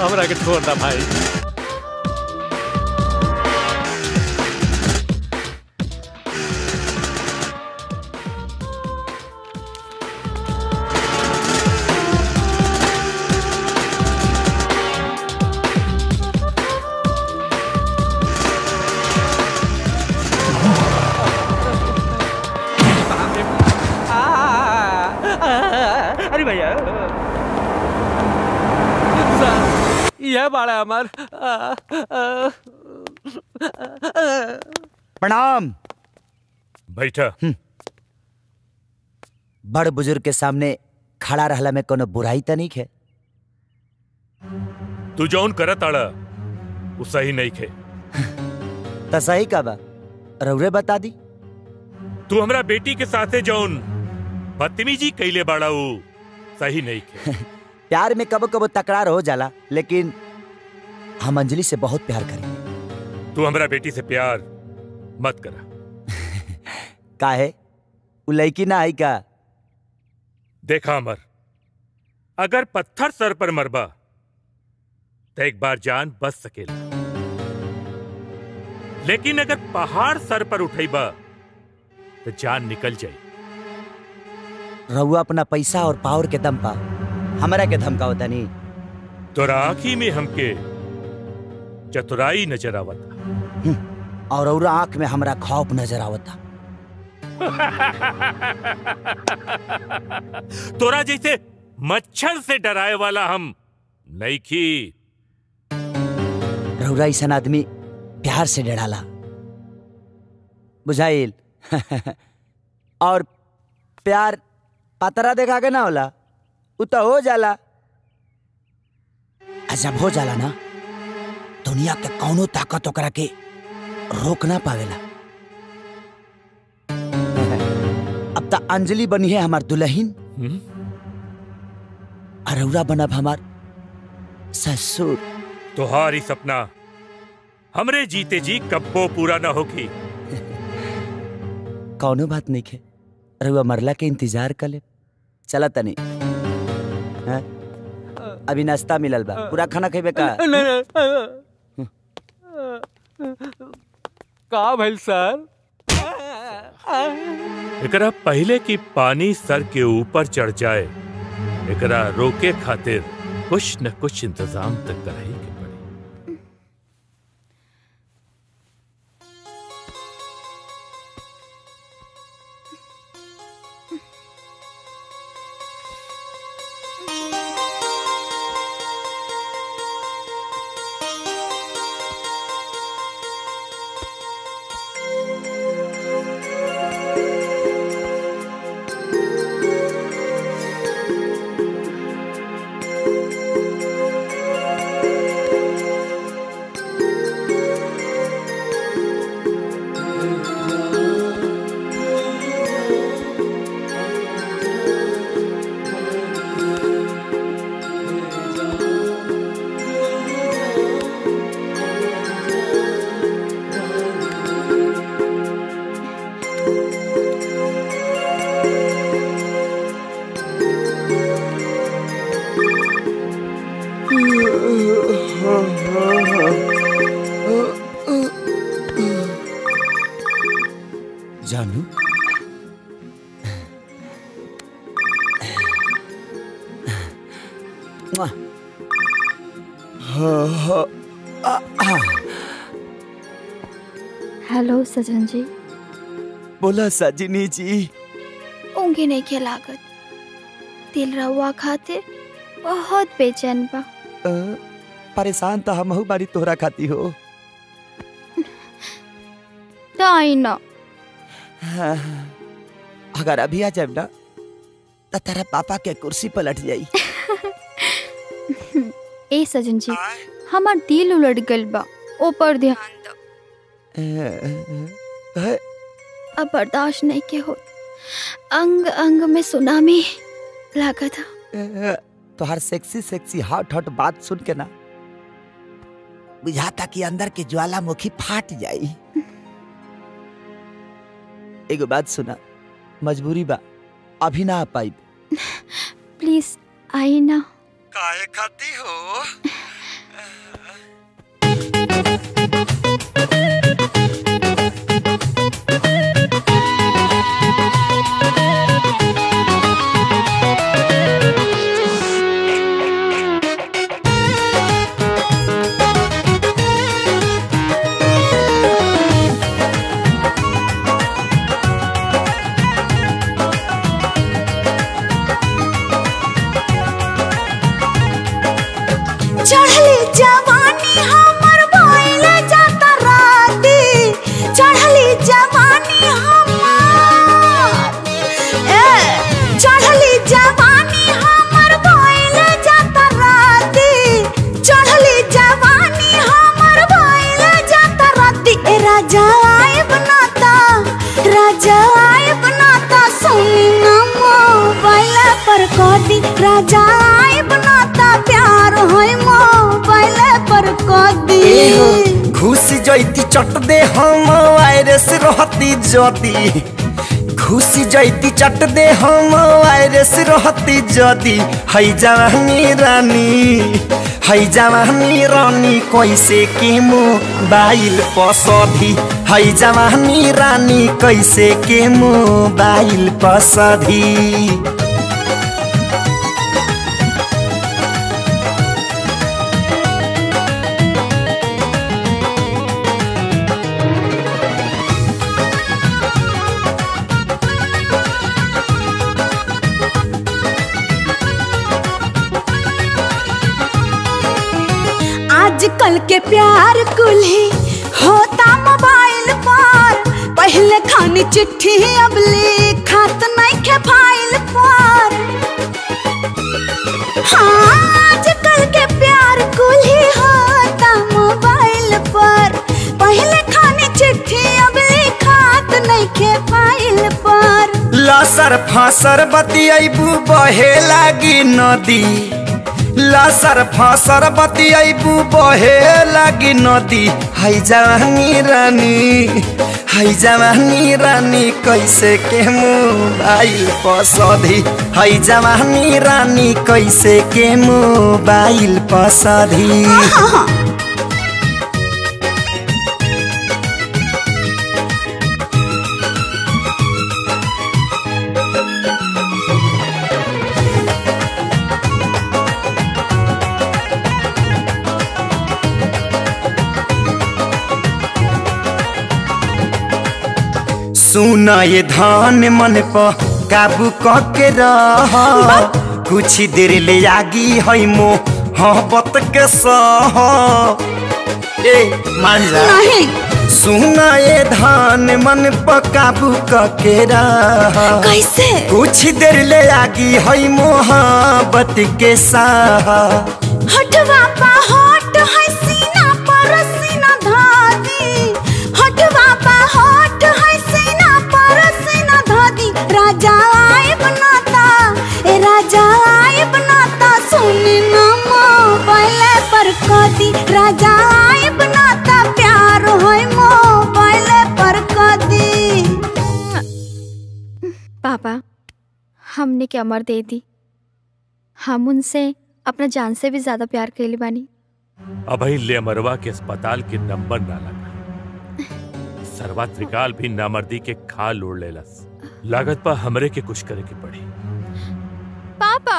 हमरा के छोड़ दा भाई
प्रणाम।
बैठा।
बड़ बुज़ुर्ग के सामने खड़ा रहला में कोनो बुराई तो नहीं है
तू जौन करत आड़ा उ सही नहीं खे।
तो सही का बा रउरे बता दी।
तू हमरा बेटी के साथे जौन बदतमीजी कैले बाड़ा सही नहीं खे।
प्यार में कबो कबो तकरार हो जाला लेकिन हम अंजलि से बहुत प्यार करेंगे।
तू हमरा बेटी से प्यार मत करा।
काहे? उ लड़की ना आई का?
देखा अमर अगर पत्थर सर पर मरबा तो एक बार जान बच सकेला। लेकिन अगर पहाड़ सर पर उठेबा तो जान निकल जाए
रहुआ अपना पैसा और पावर के दम पा हमरा के धमकाओ तनी।
तोरा आंखी में हमके चतुराई नज़र आवता।
और और आँख में हमरा खौफ नज़र आवता।
तोरा जैसे मच्छर से डराए वाला हम नईखी
रउरा ऐसा आदमी प्यार से डराला। बुझाइल? और प्यार पतरा देखा के ना होला। उ तो हो जाला। आ जब हो जाला ना। दुनिया के कौनो ताकत ओकरा के रोक ना पावेला। अब तो अंजलि बनी है हमार दुल्हन। अरौरा बनब हमार ससुर।
तुहारी सपना हमरे जीते जी कब्बो पूरा ना होगी।
कौनो बात नहीं है रउआ मरला के इंतज़ार कर ले। चला तनी। हाँ? अभी नाश्ता मिलल बा। पूरा खाना खेबे का?
का भइल सर?
एकरा पहले की पानी सर के ऊपर चढ़ जाए, एकरा रोके खातिर कुछ न कुछ इंतज़ाम तक कराई।
सजन जी।
बोला सजनी जी।
ऊँघी नहीं के लागत। दिल रहुआ खातिर बहुत बेचैन बा।
परेशान तो हम बारी तोहरा खाती हो।
तो आई ना।
हाँ, अगर अभी आ जाए ना तो तेरा पापा के कुर्सी पलट जाई।
ए सजन जी हमार दिल उलट गल बा। ऊपर ध्यान। अब बर्दाश्त नहीं के हो। अंग अंग में सुनामी लागत था।
तोहर सेक्सी सेक्सी हॉट हॉट बात सुन के ना बुझाता कि अंदर के ज्वालामुखी फाट जाई। एगो बात सुना मजबूरी बा अभी ना आ पाई।
प्लीज़ आई ना
काहे खाती हो?
राजा
जैती चट दे हम, वायरस रहती जदी घुस जैती चट दे हम, वायरस रहती जदी हई जवानी रानी हई जवानी रानी, कैसे के मोबाइल पसधी हई जवानी रानी, कैसे के मोबाइल पसधी
आजकल के प्यार कुल्ही होता मोबाइल पर। पहले खानी चिट्ठी, अब लिखात नहीं के फ़ाइल पर। हाँ आजकल के प्यार कुल्ही होता मोबाइल पर। पहले खानी चिट्ठी, अब लिखात नहीं के फ़ाइल पर।
लसर फसर बतियाबू बहे लागी नदी। लसर फसर बतियाबू बहे लागी नदी। हई जवानी रानी हई जवानी रानी कैसे के मोबाइल पसधी? हई जवानी रानी कैसे के मोबाइल पसधी? सुन ये धान मन पर काबू क के रह। कुछ देर ले आगी है मो। मोहब्बत के सह। ए मान जा।
नहीं।
सुन ये धान मन पर काबू क के रह।
कैसे?
कुछ देर ले आगी है मोहब्बत के साह।
कदी राजा आए प्यार होय मोबाइल पर कदी
पापा हमने क्या अमर दे दी हम उनसे अपना जान से भी ज़्यादा प्यार कैले बानी
अभई लेमरवा के अस्पताल के नंबर ना लगा सरवा त्रिकाल भी नामर्दी के खाल उड़ लेलस लागत पा हमरे के कुछ करे के पड़ी
पापा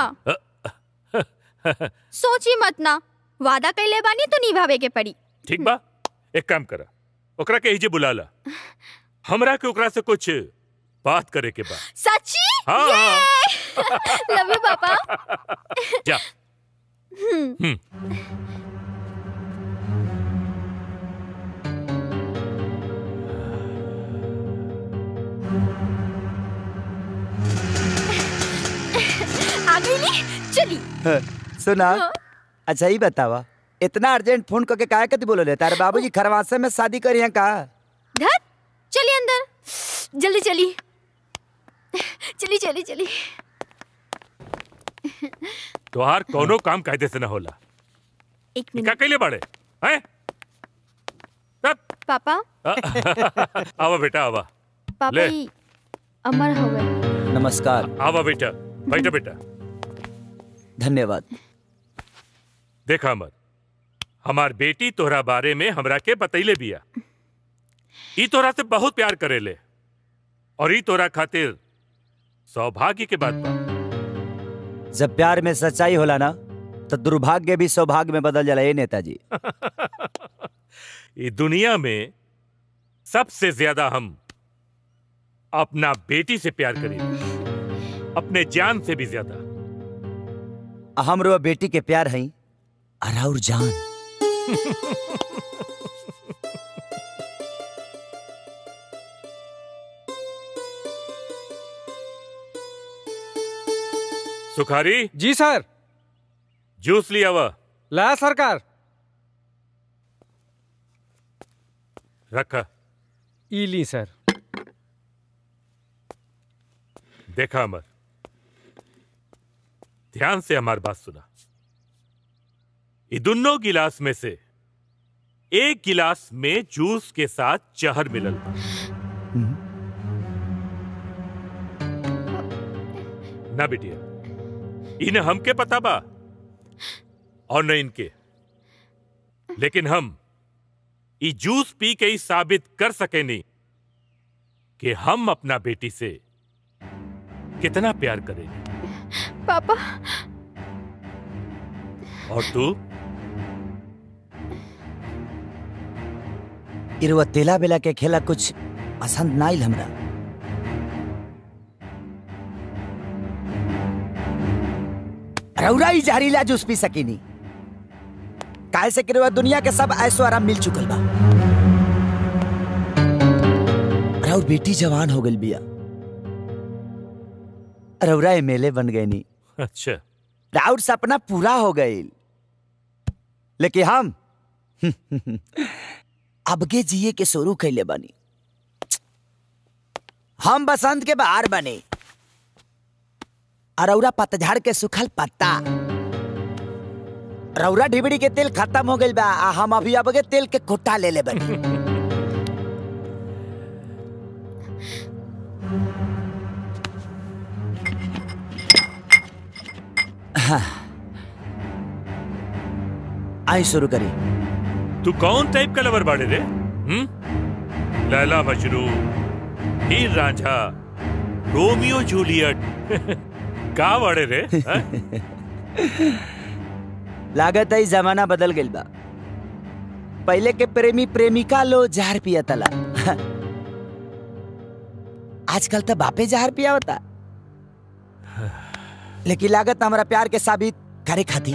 सोची मत ना वादा कैले बानी तो निभावे के पड़ी।
ठीक बा एक काम करा ओकरा के हिजे बुला ला। हमरा के ओकरा से कुछ बात करे के बा।
सच्ची?
हाँ,
लव यू पापा।
जा।
हम्म,
हम्म।
आ गई ली चली।
हाँ, सुना। अच्छा ही बतावा इतना अर्जेंट फ़ोन करके काहे कति बोले तारे बाबूजी खरवासे में शादी करी हैं का
धर चली अंदर। जल्दी चली चली चली चली
तोहार कोनो काम कायदे से ना होला।
एक
ई का कैले बाड़े हैं?
पापा?
आवा बेटा आवा।
पापा ही अमर हो गए।
नमस्कार।
आवा बेटा बैठा बेटा।
धन्यवाद।
देखा मत हमार बेटी तोहरा बारे में हमरा के बतैले बिया। ई तोहरा से बहुत प्यार करेले और ई तोहरा खातिर सौभाग्य के बात बा।
जब प्यार में सच्चाई होला ना तो दुर्भाग्य भी सौभाग्य में बदल जाला ये नेताजी।
ई दुनिया में सबसे ज़्यादा हम अपना बेटी से प्यार करेंगे अपने जान से भी ज़्यादा।
हमरो बेटी के प्यार हई अराउर जान।
सुखारी?
जी सर।
जूस लिया हुआ।
ला सरकार।
रखा।
ई ली सर।
देखा अमर। ध्यान से हमारी बात सुना। ये दोनों गिलास में से एक गिलास में जूस के साथ चहर मिलल। बा ना बिटिया इन्हें हमके पता बा और न इनके। लेकिन हम ई जूस पी के ही साबित कर सके नहीं कि हम अपना बेटी से कितना प्यार करेंगे।
पापा।
और तू?
इरवा तेला बेला के खेला कुछ पसंद ना आइल हमरा रौरा ही जहरीला जूस पी सकीनी। काहे से किरवा दुनिया के सब ऐसो आराम मिल चुकल बा। रौर बेटी जवान हो गइल बिया। रौरा एमएलए बन गए नी।
अच्छा।
राउर सपना पूरा हो गइल लेकिन हम। अबके जिए के शुरू कैले बनी। हम बसंत के बाहर बने। अरौरा पतझड़ के सुखल पत्ता। रौरा ढिबड़ी के तेल खत्म हो गइल बा, आ हम अभी अब के तेल के कोटा ले ले बनी। हाँ। आई शुरू करी
तू कौन टाइप का लवर बाड़े रे? हम्म? Laila Majnu Heer Ranjha, Romeo Juliet. का बाड़े रे?
लागत है जमाना बदल गइल बा। पहले के प्रेमी प्रेमिका लो जहर पिया तला। आजकल तो बापे जहर पिया होता लेकिन लागत हमारा प्यार के साबित करे खाती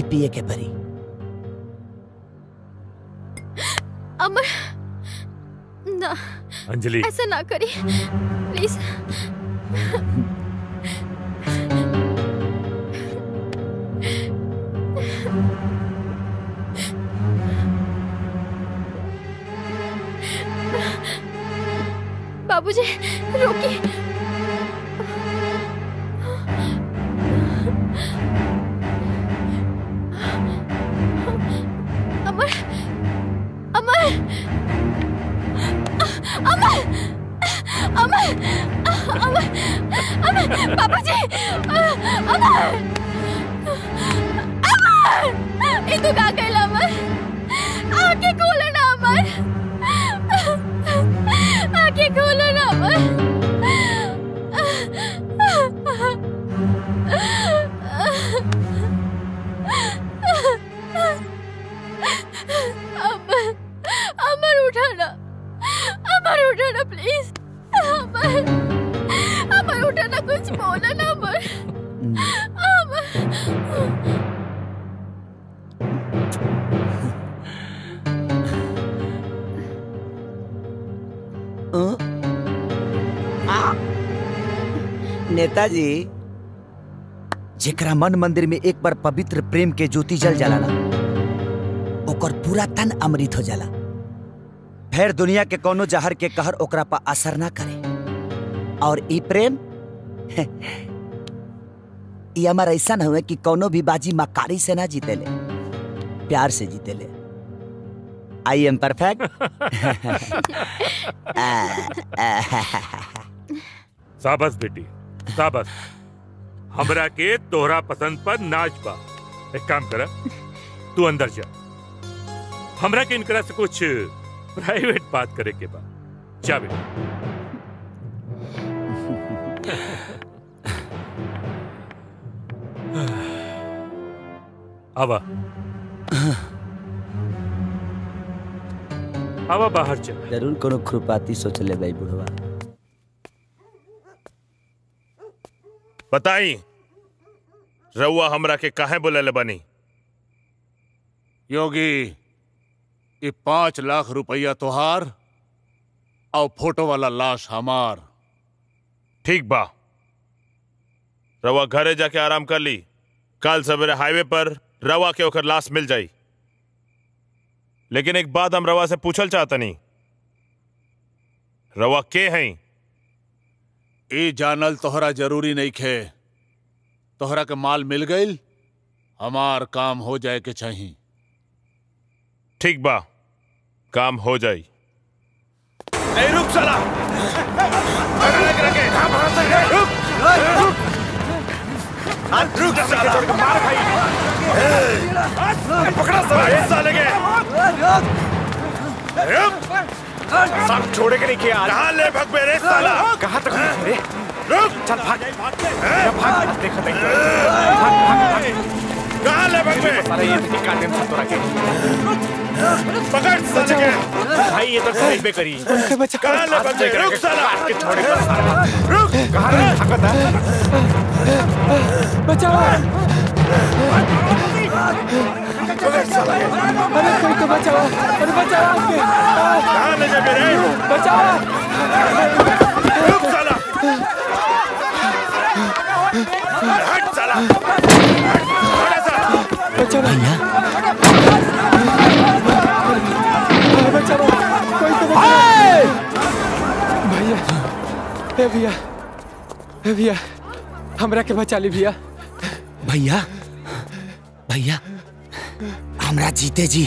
ई पिए के परी।
अमर ना
अंजलि।
ऐसा ना करी प्लीज़। बाबूजी रोकी
नेताजी जेकरा मन मंदिर में एक बार पवित्र प्रेम के ज्योति जल जाला ना ओकर पूरा तन अमृत हो जाला। फिर दुनिया के कोनो जहर के कहर ओकरा पर असर ना करे। और ई प्रेम ई हमार ऐसा न हुए कि कोनो भी बाजी मकारी से ना जीतेले प्यार से जीतेले आई एम परफेक्ट।
साबस बेटी। साबस। हमरा के तोहरा पसंद पर नाच बा। एक काम करा, तू अंदर जा। हमरा के इनकरा से कुछ प्राइवेट बात करे के बा। जा बेटा। आवा। आवा बाहर चल
ज़रूर कोनो खुरपाती सोच ले भाई बुढ़वा।
बताई। रउआ हमरा के काहे बोले बनी?
योगी ये पाँच लाख रुपया तोहार और फ़ोटो वाला लाश हमार।
ठीक बा। रवा घरे जाके आराम कर ली। कल सवेरे हाईवे पर रवा के ओकर लाश मिल जाई। लेकिन एक बात हम रवा से पूछल चाहतनी। रवा के हैं?
ए जानल तोहरा ज़रूरी नहीं खे। तोहरा के माल मिल गईल हमार काम हो जाए के चाहिए
ठीक बा काम हो जाई।
ए रुक साला। रुक रुक। रुक साला। मार खाई। पकड़ा साला। ए साले के। सब छोड़े के नहीं किया।
कहाँ ले भग मेरे साला?
कहाँ तक रे?
रुक।
चल भाग। भाग देख देख। भाग भाग
कहाँ ले भग में?
साला ये तो काटे में तोरा के।
पकड़ साले के।
भाई ये तो खरीद पे करी
कहाँ ले भग में रुक साला।
के छोड़े का साला। रुक। कहाँ रे भागता?
बचाओ
साला के
अरे कोई तो बचाओ अरे बचाओ आपके
कहाँ ले जा मेरे
बचाओ
रुक साला हट साला
बचाओ भैया बचाओ भैया ए भैया ए भैया हमरा के बचा ली भैया।
भैया भैया हमरा जीते जी।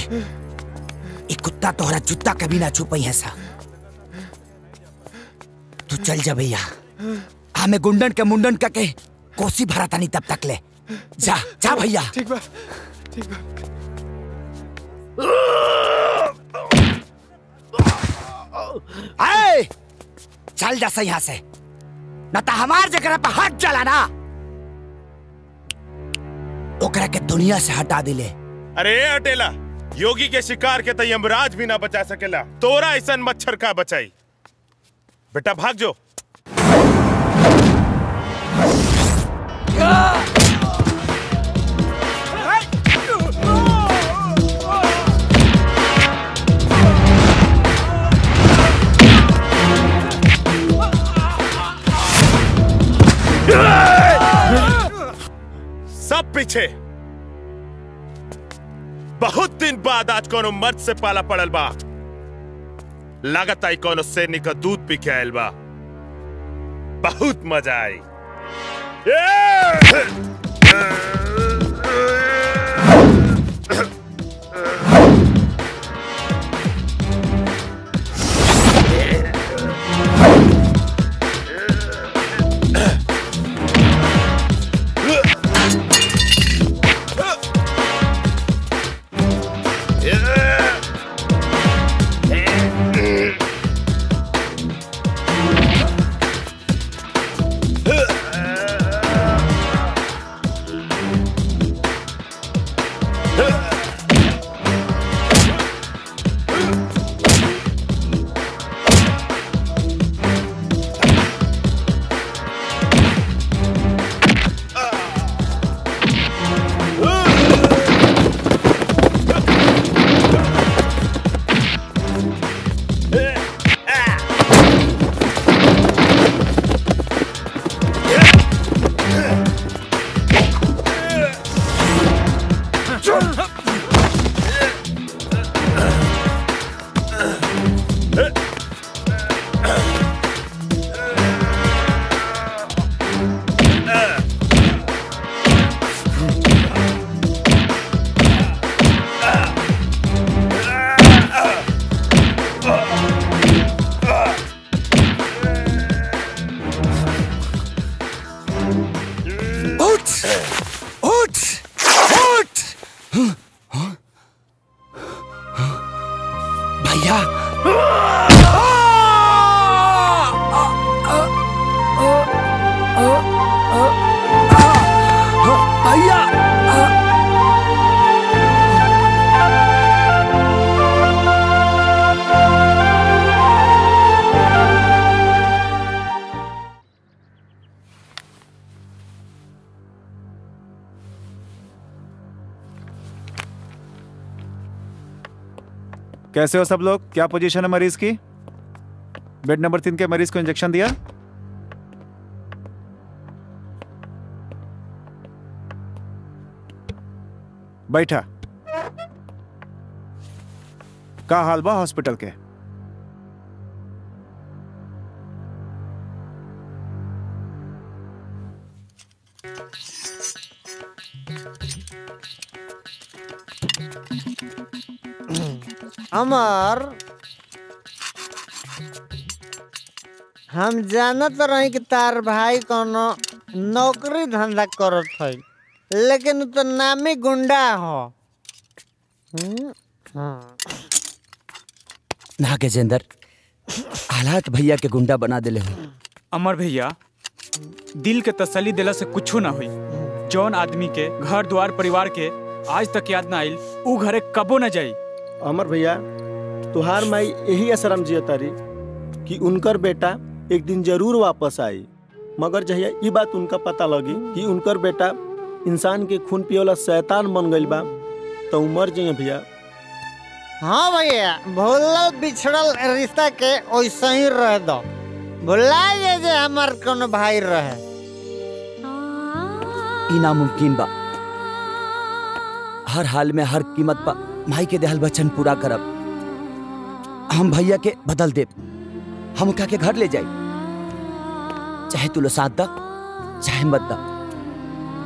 एक कुत्ता तोहरा जूता कभी ना छुपई है सा तू चल जा भैया। हमें गुंडन के मुंडन करके कोसी भरा तानी तब तक ले। जा जा भैया।
ठीक बा ठीक बा
आए! चल जा यहाँ से। न तो हमार जगह पे हाथ चला ना। ओकरा के दुनिया से हटा दिले
अरे अटेला, योगी के शिकार के तो यमराज भी ना बचा सकेला। तोरा ऐसा मच्छर का बचाई। बेटा भाग जो। सब पीछे। बहुत दिन बाद आज कोनो मर्द से पाला पड़ल बा लागत आई कोनो सैनिक का दूध पी के आयल बा बहुत मज़ा आई
Yeah!
कैसे हो सब लोग? क्या पोजीशन है मरीज़ की? बेड नंबर तीन के मरीज़ को इंजेक्शन दिया? बैठा। का हाल बा हॉस्पिटल के?
अमर। हम जानत रही कि तार भाई कोनो नौकरी धंधा करत है लेकिन तो नामी गुंडा हो। हम्म, हाँ।
ना गजेंद्र हालात भैया के गुंडा बना दिले हो।
अमर भैया दिल के तसल्ली दिला से कुछ ना हुई। जौन आदमी के घर द्वार परिवार के आज तक याद ना आइल ऊ घरे कबो ना जाई।
अमर भैया तुहार माई यही असरम जिया तारी कि उनकर बेटा एक दिन ज़रूर वापस आई। मगर जहिया ई बात उनका पता लगी कि उनकर बेटा इंसान के खून पियोला शैतान बन गइल बा तो मर जाइए भैया।
हाँ भैया भूलल बिछड़ल रिश्ता के वैसे ही रह दो। भुला जे जे हमार कोनो भाई रहे।
ई नामुमकिन बा। हर हाल में हर कीमत पर माई के देहल वचन पूरा करब। हम भैया के बदल देब। हम उनका के घर ले जाई। चाहे तू साथ दा, चाहे मत दा।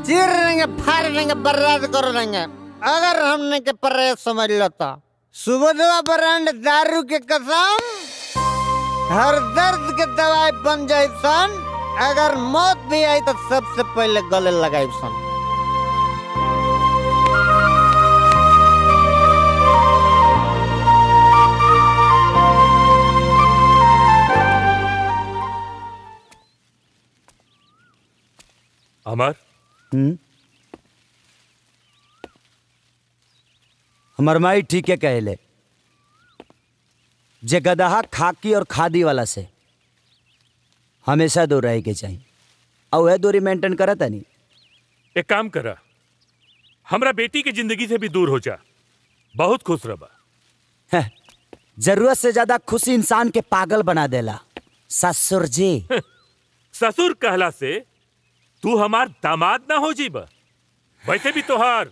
चीर देंगे फाड़ देंगे बर्बाद कर देंगे अगर हमने के परे समझ लेता सुबह ब्रांड दारू के कसम, हर दर्द के दवाई बन जाए सन, अगर मौत भी आई तो सबसे पहले गले लगाई सन।
अमर?
हम्म? हमर माई ठीक है कहले। जे गदहा खाकी और खादी वाला से। हमेशा दूर रहे के चाहिए और वह दूरी मेंटेन करत नहीं।
एक काम करा। हमरा बेटी की ज़िंदगी से भी दूर हो जा। बहुत खुश रहा
ज़रूरत से ज़्यादा खुशी इंसान के पागल बना देला। ससुर जी।
ससुर कहला से तू हमार दामाद ना हो जीब। वैसे भी तोहार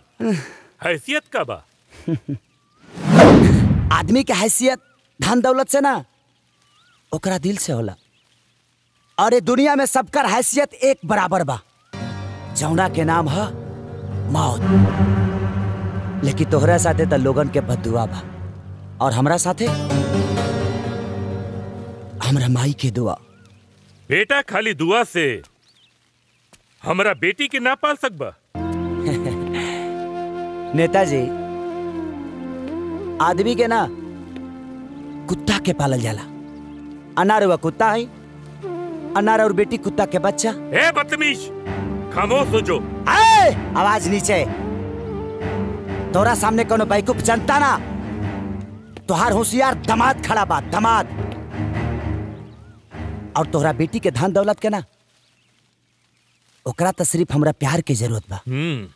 हैसियत का बा।
आदमी के हैसियत धन दौलत से ना ओकरा दिल से होला। ये दुनिया में सबकर हैसियत एक बराबर बा। जौना के नाम है मौत। लेकिन तोहरा साथे त लोगन के बदुआ बा। और हमरा साथे हमरा माई के दुआ।
बेटा खाली दुआ से हमरा बेटी के ना पाल सकबा
नेताजी आदमी के ना कुत्ता के पालल जाला। अनार हुआ कुत्ता है अनार और बेटी कुत्ता के बच्चा।
ए बदतमीज खामोश हो जो।
ए, आवाज़ नीचे। तोरा सामने कोनो बैकूफ जनता ना। तोहार होशियार दमाद खड़ा बा दमाद। और तोहरा बेटी के धन दौलत के ना। ओकरा तो सिर्फ़ हमरा प्यार के ज़रूरत बा।
हम्म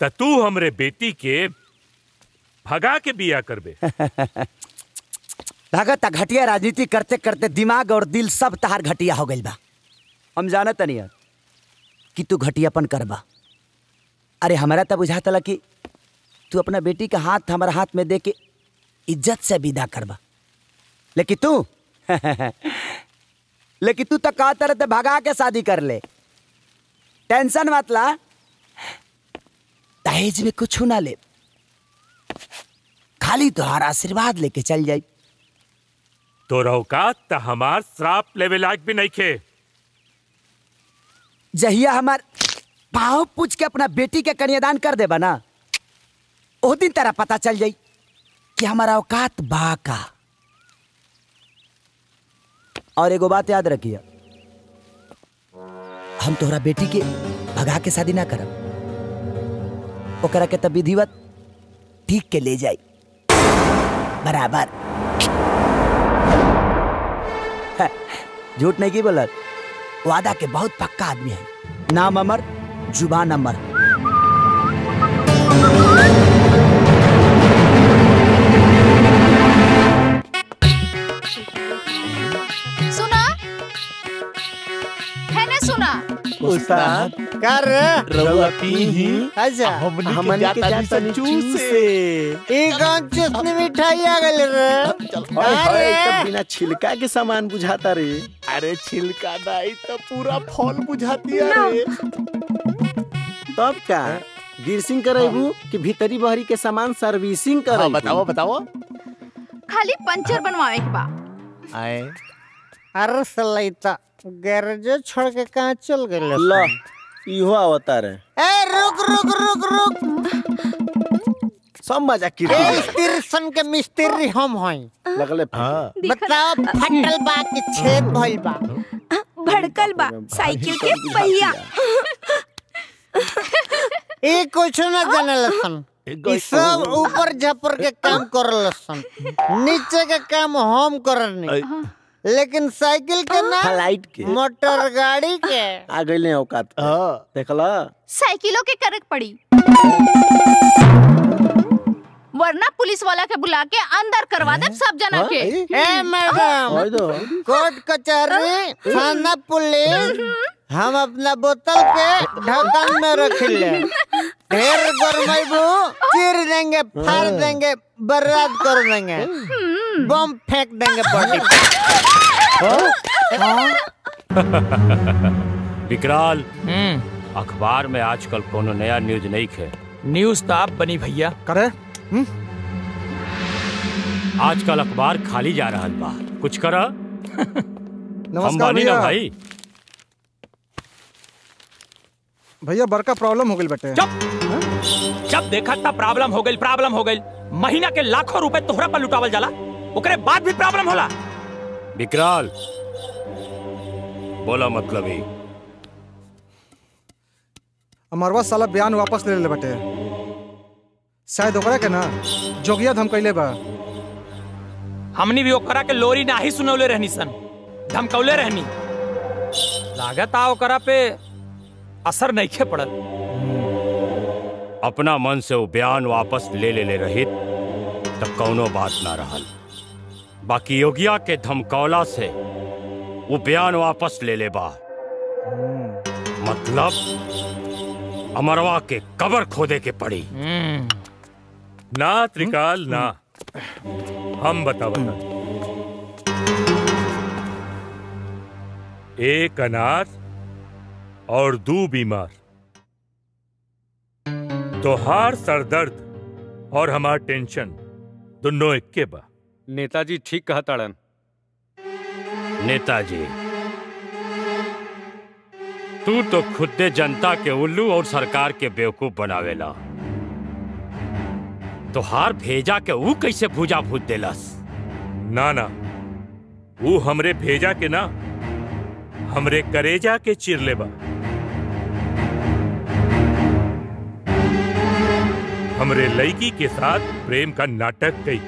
त तू हमरे बेटी के भगा के बिया करबे।
लागत घटिया राजनीति करते करते दिमाग और दिल सब तहार घटिया हो गइल बा। हम जानत नहीं कि तू घटियापन करबा। अरे हमारा तो बुझाता ला कि तू अपना बेटी का हाथ हमारा हाथ में दे के इज़्ज़त से विदा करबा। लेकिन तू लेकिन तू तो कहता रहते भगा के शादी कर ले। टेंशन मत ला। दहेज में कुछ ना ले। खाली तुहार आशीर्वाद लेके चल जाई।
तोरा औकात त हमार श्राप लेवे लायक भी नहीं खे।
जहिया हमार पाँव पूछ के अपना बेटी के कन्यादान कर देबा ना ओ दिन तेरा पता चल जाई कि हमारा औकात बा का। और एगो बात याद रखिए हम तोहरा बेटी के भगा के शादी ना करब। ओकरा के तब विधिवत ठीक के ले जाई। बराबर। झूठ नहीं की बोलत? वादा के बहुत पक्का आदमी है। नाम अमर, ज़ुबान अमर।
उस्ताद
कर
रउआ पीही।
अच्छा।
हमनी के जाता चूसे।
चुसनी मिठाई आ रे।
हाय हाय
अरे।
तब बिना छिलका के सामान बुझाता रे।
अरे छिलका दाई तो पूरा फल बुझाती है रे।
तब का गिरसिंग करेबू कि भीतरी बहरी के सामान सर्विसिंग करेबू?
हाँ, बताओ बताओ।
खाली पंचर बनवावे के बा।
आए। अरे सलैता गैरेज छोड़ के कहाँ चल गए
लो इहो आवता रे
ए रुक रुक रुक रुक।
सब की
ए स्टेशन के मिस्त्री हम हई
लगले
बताओ फटल बा कि छेद भइल बा?
भड़कल बा साइकिल के पहिया।
ए कुछ ना जाने लसन सब ऊपर झपर के काम कर लसन नीचे के काम हम करनी लेकिन साइकिल के ना
फ़्लाइट के।
मोटर गाड़ी के।
आ गई औकात पे। देखला।
साइकिलों के करक पड़ी। वरना पुलिस वाला के बुला के अंदर करवा दे सब जना के।
ए मैडम कोर्ट कचहरी थाना पुलिस हम अपना बोतल के ढक्कन में रख ले। ढेर गरमाइबू चीर देंगे फाड़ देंगे बर्बाद कर देंगे। बम फेंक देंगे बॉडी
विकराल अखबार में आजकल कोनो नया न्यूज़ नहीं है
न्यूज़ तो आप बनी भैया।
करे?
आजकल अखबार खाली जा रहा बा कुछ कर?
नमस्कार
बानी ना भाई।
भैया बड़का प्रॉब्लम हो गई बेटे।
जब देखा तब प्रॉब्लम हो गई प्रॉब्लम हो गई। महीना के लाखों रुपए तोहरा पर लुटावल जाला। ओकरे बाद भी प्रॉब्लम होला।
विकराल बोला मतलब ही
अमरवा साला बयान वापस ले ले बेटे। शायद ओकरा के ना जोगिया धमकैले बा।
हमनी भी ओकरा के लोरी नाही सुनौले रहनी सन। धमकौले रहनी। लागत आ ओकरा पे असर नहीं खे पड़ल
अपना मन से वो बयान वापस ले ले ले रहित तब कौनो बात ना रहल। बाकी योगिया के धमकौला से वो बयान वापस ले ले बा। मतलब अमरवा के कबर खोदे के पड़ी।
ना त्रिकाल ना। हम बता बता एक अनाथ और दो बीमार। तोहार सरदर्द और हमार टेंशन दोनों इक्के बा।
नेताजी ठीक कहा ताड़न
नेताजी तू तो खुदे जनता के उल्लू और सरकार के बेवकूफ़ बनावेला। तो हार भेजा के ऊ कैसे भूजा भूज देलस?
ना ना। वो हमरे भेजा के ना, हमरे करेजा के चिरले बा हमरे लड़की के साथ प्रेम का नाटक कई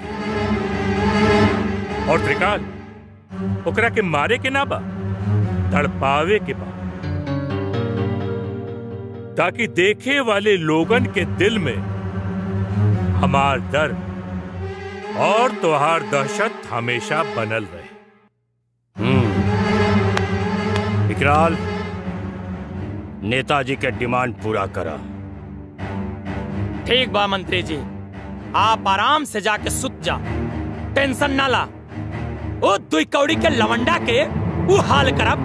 और त्रिकाल, ओकरा के मारे के ना बा, तड़पावे के बा। ताकि देखे वाले लोगन के दिल में हमार दर्द और तुहार दहशत हमेशा बनल रहे।
विकराल नेताजी के डिमांड पूरा करा।
ठीक बा मंत्री जी। आप आराम से जाके सुत जा। टेंशन ना ला। ओ दुई कौड़ी के लवंडा के वो हाल करब।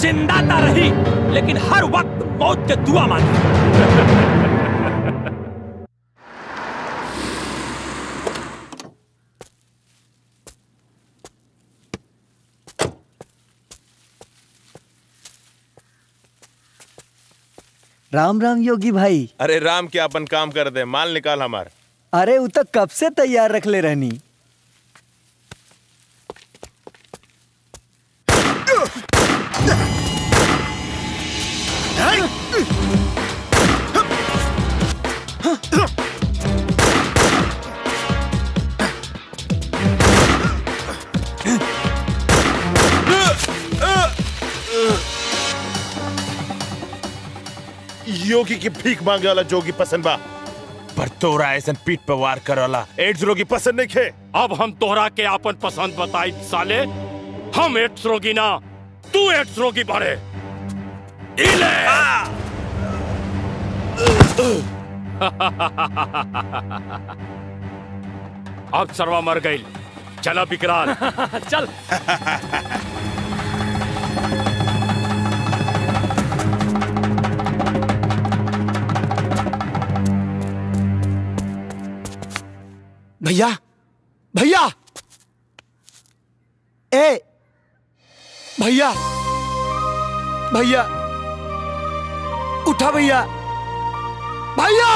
ज़िंदा ता रही लेकिन हर वक्त मौत के दुआ मांगी।
राम राम योगी भाई।
अरे राम क्या अपन काम कर दे? माल निकाल हमारे।
अरे वो तो कब से तैयार रख ले रहनी?
योगी की भीख मांगे वाला जोगी पसंद बा। पर तोरा ऐसा पीठ पर वार कर वाला एड्स रोगी पसंद नहीं खे।
अब हम तोहरा के अपन पसंद बताई साले। हम एड्स रोगी ना तू एड्स रोगी बारे इले! अब सर्वा मर गई। चला बिकराल।
चल।
भैया भैया। ए भैया भैया। उठा भैया। भैया!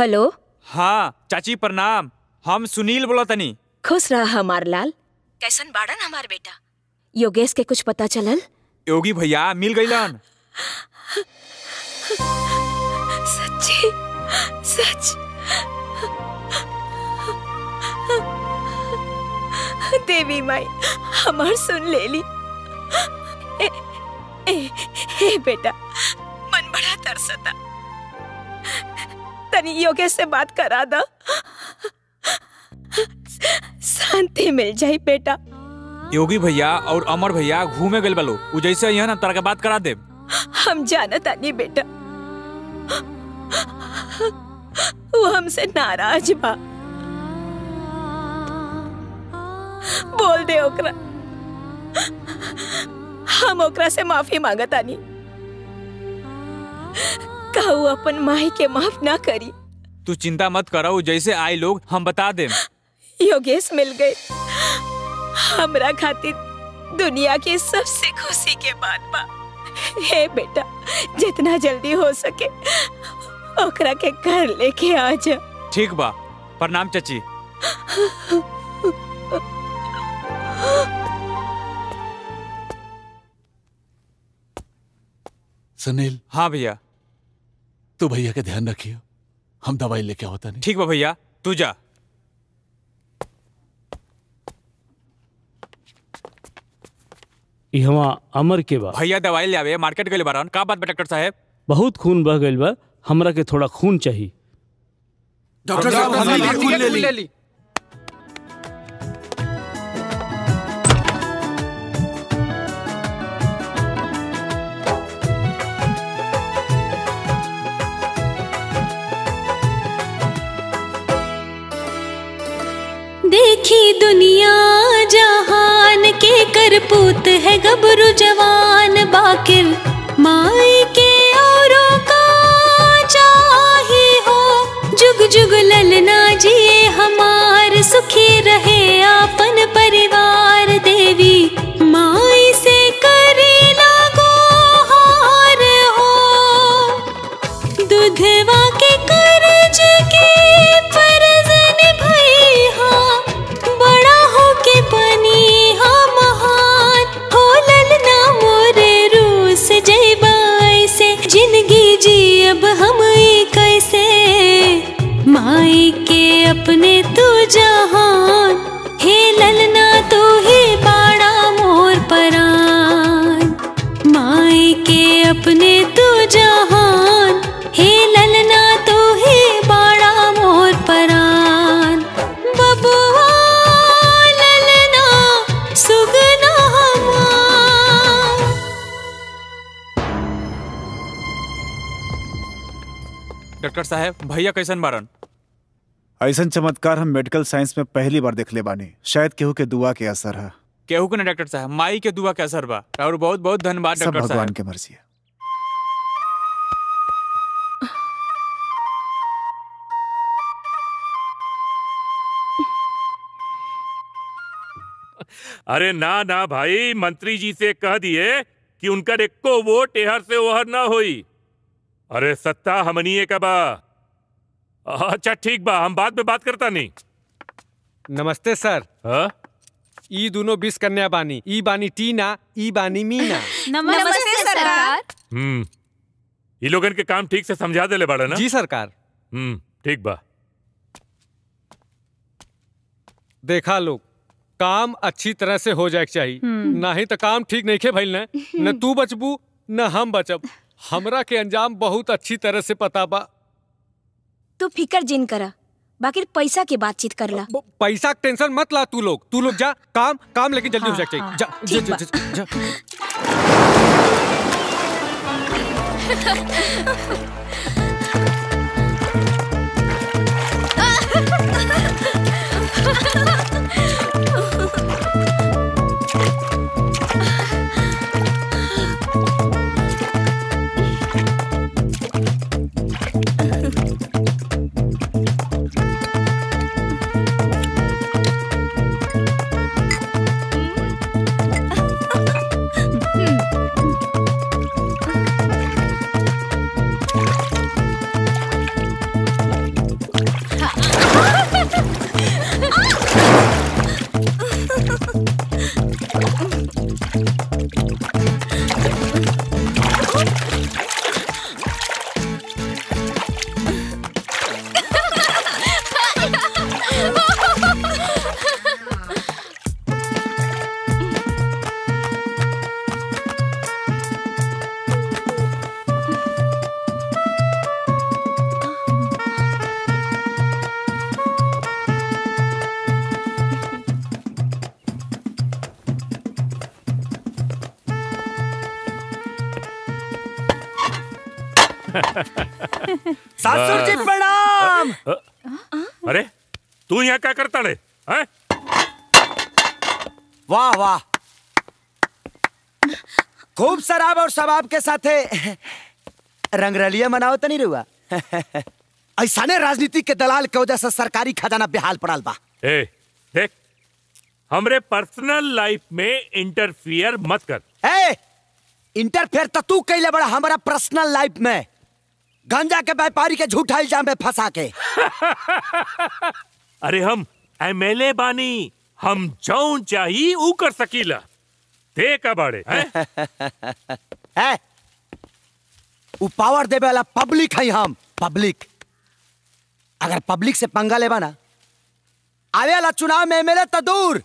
हेलो।
हाँ चाची प्रणाम। हम सुनील बोला तनी
खुश रहा हमार लाल। कैसन बाड़न हमार बेटा? योगेश के कुछ पता चलल?
योगी भैया मिल गई लन सच्ची
सच। देवी माई हमार सुन ले ली ए, ए, ए बेटा मन बड़ा तरसता। तनी योगेश से बात करा दो। शांति मिल जाई बेटा।
योगी भैया और अमर भैया घूमे गए बलो। उ जैसे यहाँ ना तरह के बात करा दे
हम जानता नहीं बेटा। वो हमसे नाराज़ बा। बोल दे ओकरा। हम ओकरा से माफ़ी माँगता नहीं कहू अपन माई के माफ़ ना करी।
तू चिंता मत करो जैसे आए लोग हम बता दे
योगेश मिल गए। हमरा खातिर दुनिया की सबसे खुशी के बात बा। हे बेटा जितना जल्दी हो सके ओकरा के घर लेके आ जा।
ठीक बा प्रणाम चाची।
सुनील।
हाँ भैया।
तू भैया का ध्यान रखियो। हम दवाई लेके होता नहीं।
ठीक बा भैया तू जा।
इहवा अमर के बा।
भैया दवाई ले आवे मार्केट गए बारन। का बात बा डॉक्टर साहब?
बहुत खून बह गए बा हमरा के थोड़ा खून चाहिए
डॉक्टर साहब, हमने खून ले। ली।
दुनिया जहान के करपूत है गबरू जवान बाकिर। माए के औरों का चाहे हो, जुग जुग ललना जिए हमार, सुखी रहे आपन परिवार देवी। माई अब हम कैसे माई के अपने तू जहान, हे ललना तू ही बाड़ा मोर परान। माई के अपने तू जहान
डॉक्टर साहब भैया कैसन बारन?
ऐसा चमत्कार हम मेडिकल साइंस में पहली बार देख ले बानी। शायद केहू के दुआ के असर है।
केहू के ना डॉक्टर साहब? माई के दुआ के असर बा। और बहुत बहुत धन्यवाद डॉक्टर
भगवान के मर्ज़ी है।
अरे ना ना भाई मंत्री जी से कह दिए कि उनका एको वोट एहर से ओहर ना होई। अरे सत्ता हमनिए का बा। अच्छा ठीक बा हम बाद में बात करता नहीं
नमस्ते सर।
हाँ?
ई दोनों बीस कन्या बानी। ई बानी टीना ई बानी मीना।
नमस्ते सरकार।
हम्म ये लोगन के काम ठीक से समझा देले बड़ा ना?
जी सरकार।
हम्म ठीक बा।
देखा लोग काम अच्छी तरह से हो जाए चाहिए
ना
ही तो काम ठीक नहीं खे भइल न। न तू बचबू न हम बचब। हमरा के अंजाम बहुत अच्छी तरह से पता बा।
तू फिकर जिन करा बाकी पैसा की बातचीत कर
ला। पैसा टेंशन मत ला तू लोग। तू लोग जा काम काम लेकिन जल्दी हाँ,
हो हाँ,
जाए जा, जा, जा, जा,
जा,
जा। यहाँ क्या करता हैं?
वाह वाह। खूब शराब और शबाब के साथे रंगरलिया मनाओ तो नहीं रुआ। ऐसा ने राजनीति के दलाल के वजह से सरकारी खजाना बेहाल पड़ल बा।
ए देख हमरे पर्सनल लाइफ में इंटरफियर मत कर।
ए इंटरफेयर तो तू कैले बड़ा हमारा पर्सनल लाइफ में। गंजा के व्यापारी के झूठा इल्ज़ाम में फंसा के।
अरे हम एमएलए बानी। हम जौन चाही ऊ कर सकीला। ते का बाड़े हैं?
है? उ पावर देवे वाला पब्लिक है हम पब्लिक। अगर पब्लिक से पंगा लेबा ना आवे वाला चुनाव में एमएलए तो दूर।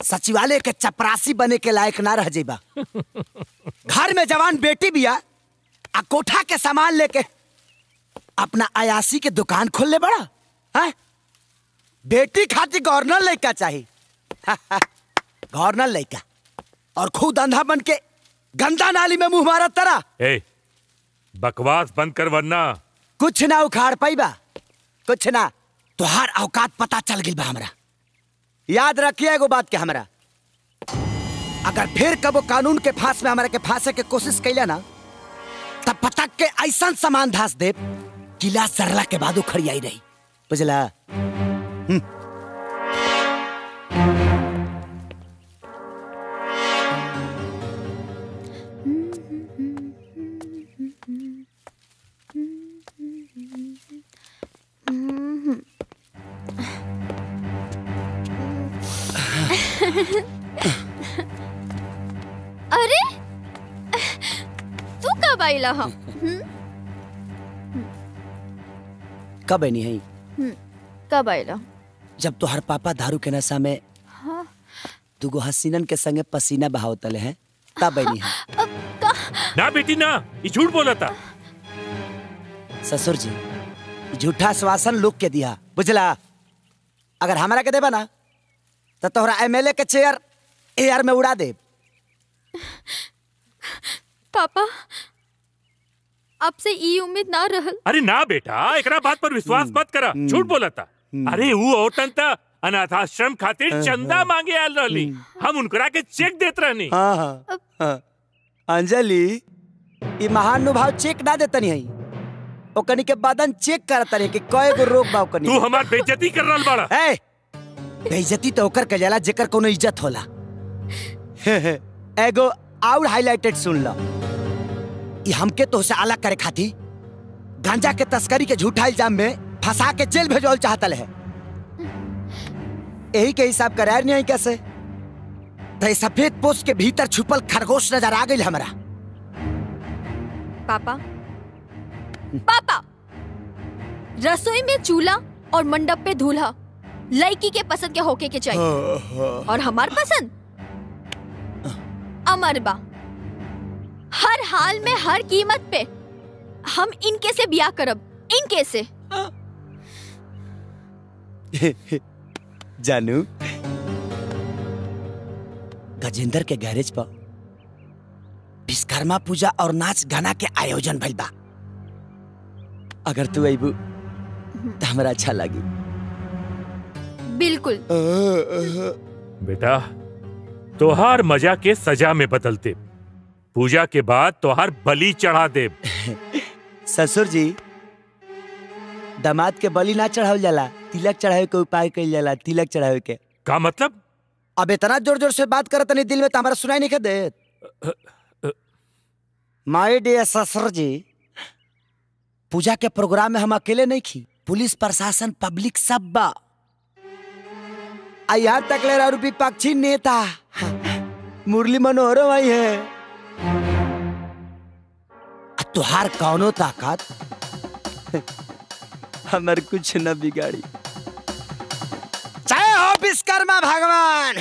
सचिवालय के चपरासी बने के लायक ना रह जेबा। घर में जवान बेटी बिया आ कोठा के सामान लेके अपना अयासी के दुकान खोल ले बड़ा है? बेटी खातिर गवर्नर लड़का चाहिए। गवर्नर लड़का। और खुद अंधा बन के गंदा नाली में मुँह मारा तरा।
ए बकवास बंद कर वरना।
कुछ ना उखाड़ पाईबा कुछ ना। तुहार औकात पता चल गई बा हमरा। याद रखिए एगो बात के हमरा। अगर फिर कबो कानून के फांस में हमरा के फांसे के कोशिश कैला ना तब पटक के ऐसा सामान धास दे किला सरला के बाद उखड़ी आई रही। बुझला? हम्म।
अरे तू कब आइला हम
कब आई नहीं? है
कब आइला
जब तुहार पापा दारू के नशा में
हाँ।
दुगो हसीनन के संगे पसीना बहावतले हैं तब आई नहीं है।
ना बेटी ना। ये झूठ बोला था।
ससुर जी झूठा आश्वासन लोग के दिया। बुझला अगर हमारा के देबा ना तो तोहरा एमएलए के चेयर एयर में उड़ा दे
पापा आपसे ई उम्मीद ना रहल।
अरे ना बेटा एकरा बात पर विश्वास मत करा। झूठ बोला था। अरे वो औरतन था अनाथाश्रम खातिर चंदा मांगे आल रहली। हम उनकरा के चेक देत रहनी।
हाँ हाँ हाँ। अंजलि ई महानुभाव चेक ना देतनी है। ओकनी के बदन चेक करत रहे कि कय गो रोग बा ओकनी
तू हमार बेइज्जती कर रहल बाड़ा।
ए बेइज्जती तो ओकर कजाला जेकर कोनो इज़्ज़त होला। एगो और हाइलाइटेड सुन लो। ई हमके तो से अलग करे खाती। गांजा के तस्करी के झूठा इल्ज़ाम में फंसा के जेल भेजल चाहतल है। यही के हिसाब करार नहीं कैसे? तो ये सफ़ेद पोस्ट के भीतर छुपल खरगोश नज़र आ गई हमरा।
पापा। पापा! रसोई में चूल्हा और मंडप पे दूल्हा लड़की के पसंद के होके के चाहिए। और हमार पसंद? अमर बा। हर हाल में हर कीमत पे। हम इनके से ब्याह करब। इनके से।
जानू। गजेंद्र के गैरेज पर विश्वकर्मा पूजा और नाच गाना के आयोजन भइल बा। अगर तू अबू तो हमरा अच्छा लगी।
बिल्कुल।
बेटा तोहार मज़ा के सजा में बदलते। पूजा के बाद तोहार बलि चढ़ा दे
ससुर जी दामाद के बलि ना चढ़ावल जाला तिलक चढ़ावे के उपाय कइल जाला तिलक चढ़ावे के।
का मतलब?
अब इतना ज़ोर ज़ोर से बात करत नहीं दिल में तो हमारा सुनाई नहीं दे माय डियर ससुर जी पूजा के प्रोग्राम में हम अकेले नहीं खी पुलिस प्रशासन पब्लिक सब बा। यहाँ तक ले रहा विपक्षी नेता मुरली मनोहर आई है। तुहार कौनो ताकत? हमर कुछ न बिगाड़ी। चाहे हो विश्वकर्मा भगवान।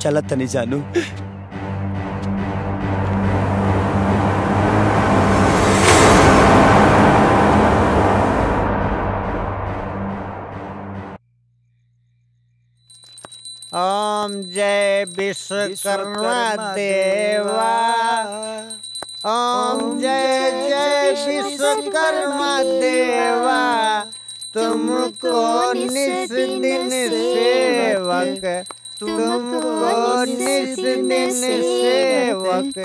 चलत नहीं जानू।
ओम जय विश्वकर्मा देवा। ओम जय जय विश्वकर्मा देवा। तुमको निस दिन सेवक। तुमको निस दिन सेवक।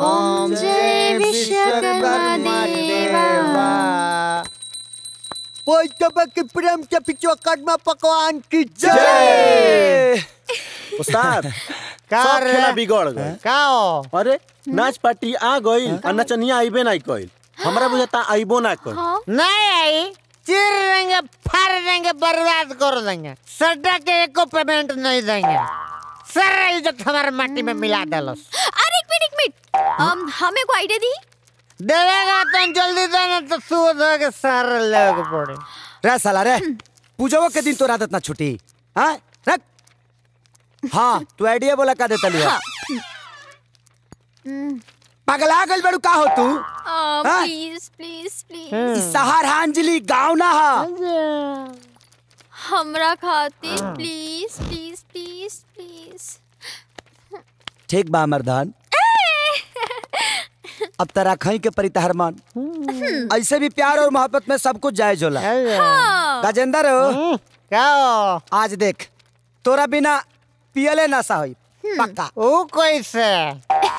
ओम जय विश्वकर्मा देवा। पोइतबा के प्रेम से विश्वकर्मा पकवान की जय।
उस्ताद
का
सब
रे?
खेला बिगड़ गए।
का
अरे नाच पार्टी आ गई और नचनिया आइबे नहीं कइल। हमरा बुझाता आइबो ना कइल।
नहीं आई चिर देंगे फाड़ देंगे बर्बाद कर देंगे। सड्डा के एको पेमेंट नहीं देंगे। सारा इज़्ज़त हमारे माटी में मिला दलस।
अरे एक मिनट एक मिनट। um, हमें को आइडिया दी।
देवेगा तो जल्दी देना तो सूद हो के सारा लेके पड़े।
रे साला रे। पूजो के दिन तो आदत ना छुटी हाँ? हाँ तू आइडिया बोला का देता लिया। पगला गल बड़ू का हो तू? हाँ?
प्लीज़ प्लीज़ प्लीज़
सहार अंजलि गाँव ना हा।
हमरा खातिर प्लीज़ प्लीज़ प्लीज़ प्लीज़
ठीक बा मर्दान। अब तरा खई के परी तहर मान ऐसे भी प्यार और मोहब्बत में सब कुछ जायज़ होला।
हाँ।
गजेंद्र हो
क्या
आज देख तोरा बिना पियले नशा होई पक्का।
ओ कैसे?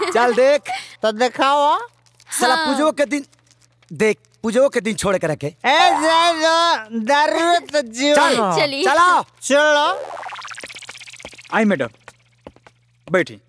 चल देख।
तो दिखाओ।
साला
हाँ।
पूजो के दिन देख पूजो के दिन छोड़ के रखे।
ए जा दर्द दारू तो जीवन।
चल, चलो।
चलो।
आई मैडम बैठी।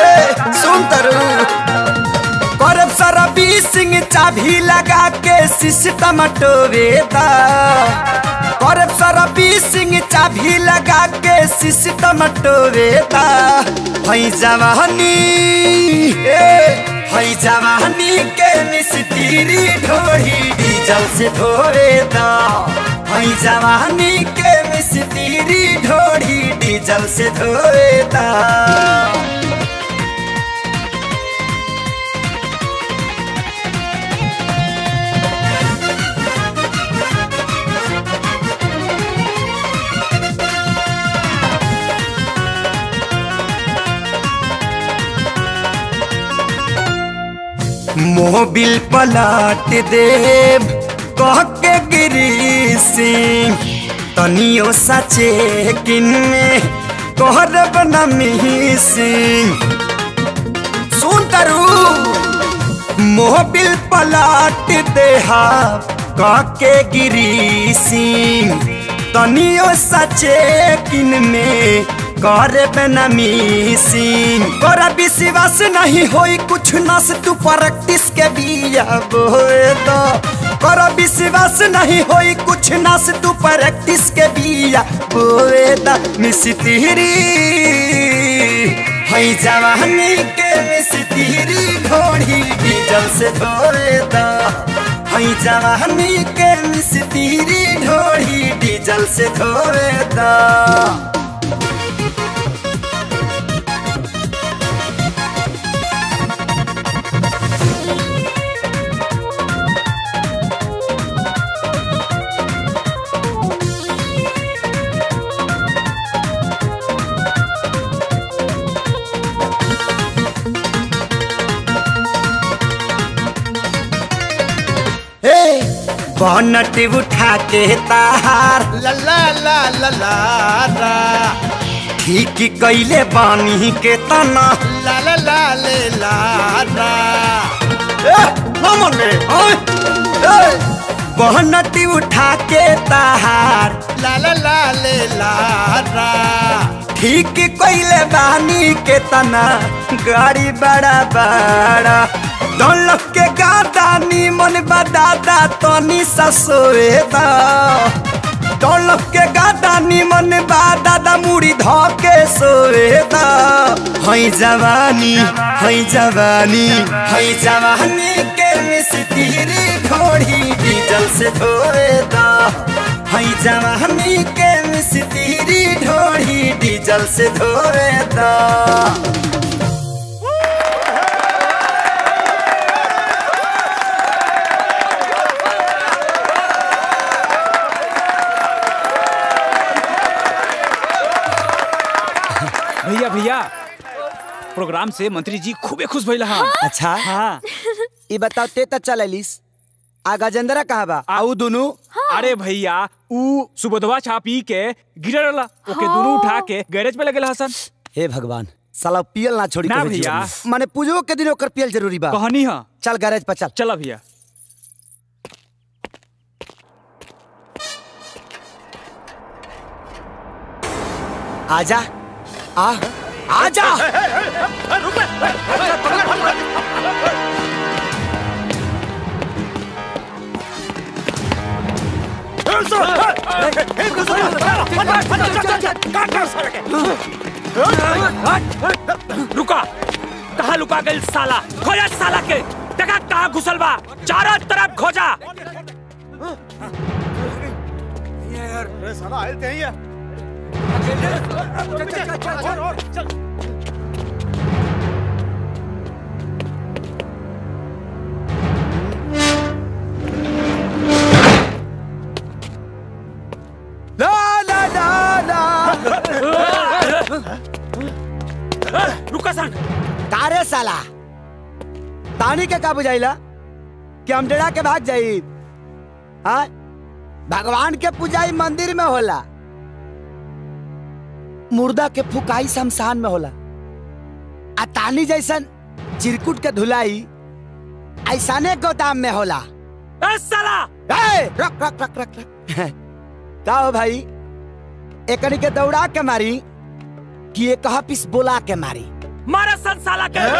ए, सुन तरु करब सरबी सिंह चाभी लगा के सिस्टम टोवेता करब सरबी सिंह चाभी लगा के सिस्टम टोवेता हई जवानी जवानी के ढोही डीजल से धोवेता जवानी के मिस्त्री ढोड़ी डीजल से धोएता। मोबिल पलाट देव कह के गिरी सिंह। तनियो सचे किन्ने, कहरब नमी सिंह। सुन तरू मोबिल पलाट देहा कह के गिरी सिंह। तनियो सचे किन में करे नमी सिंह। तोरा विश्वास नहीं होई कुछ नस, तू प्रैक्टिस के बिया बोए तो तोरा विश्वास नहीं होई, कुछ नस तू प्रैक्टिस के बिया। बोए तो मिस्त्री हई जवानी के मिस्त्री घोड़ी डीजल से धोए तो हई जवानी के मिस्त्री ढोड़ी डीजल से धोए तो बनट उठा के तार।
ला ला ला ला ला
ठीक कैले बानी के तना।
ला ला ला ले ला ला।
ए, उठा के ताहार ला ला ला ले ला। ठीक कैले बानी के तना। गाड़ी बड़ा बड़ा। दौलत के गादा निमन बदादा तनी ससोए दा दौलत के गादा निमन बादादा मुड़ी ध के सोए दा हई जवानी हई जवानी हई जवानी के मिस्त्री ढोड़ी डीजल से धोए दा हई जवानी के मिस्त्री ढोड़ी डीजल से धोए
भैया भैया प्रोग्राम से मंत्री जी खूबे खुश भइल हा?
अच्छा?
हाँ।
ई बताओ ते त चलैलिस? आ गजेंद्रा कहाँ बा? आ उ दुनु?
अरे भैया ऊ सुबोधवा छा पी के गिरल रहा ओके दोनों उठा के गैरेज पे लगेला हसन।
हे भगवान साला पियल ना छोड़ी
ना भैया।
माने पूजो के दिन ओकर पियल ज़रूरी बा।
कहनी हा।
चल गैरेज पर चल।
चला भैया।
आजा। आ। आजा
रुका कहा लुका गई साला खोजा साला के देखा कहा घुसल बा चारों तरफ़ खोजा यार
साला आए थे
कारे साला। तानी के का बुझाइला? कि हम डेरा के भाग जाई? हाँ? भगवान के पूजा मंदिर में होला। मुर्दा के फुकाई शमशान में होला। आ तानी जैसन चिरकुट के धुलाई ऐसाने गोदाम में होला।
ए साला!
ए, रख रख रख रख रख। का हो भाई एकनी के दौड़ा के मारी कि एक पिस बोला के मारी।
मारा सन साला के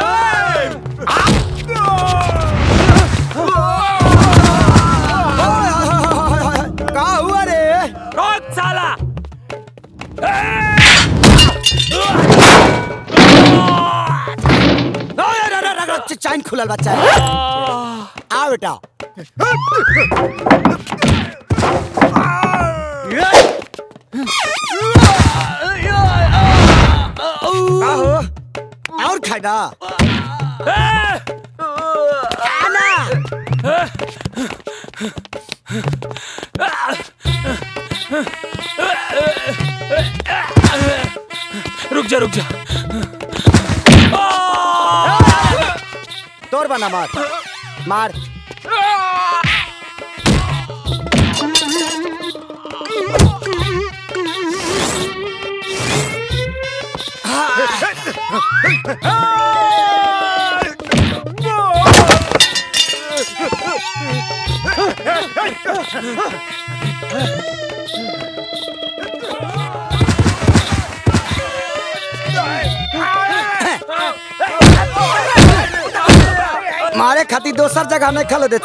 का हुआ रे?
रोक साला!
चैन खुलल बच्चा आ बेटा का हो और खाएगा
रुक जा रुक जा।
तोर बना मार। मार। मारे खातिर दोसर जगह नहीं खेल देत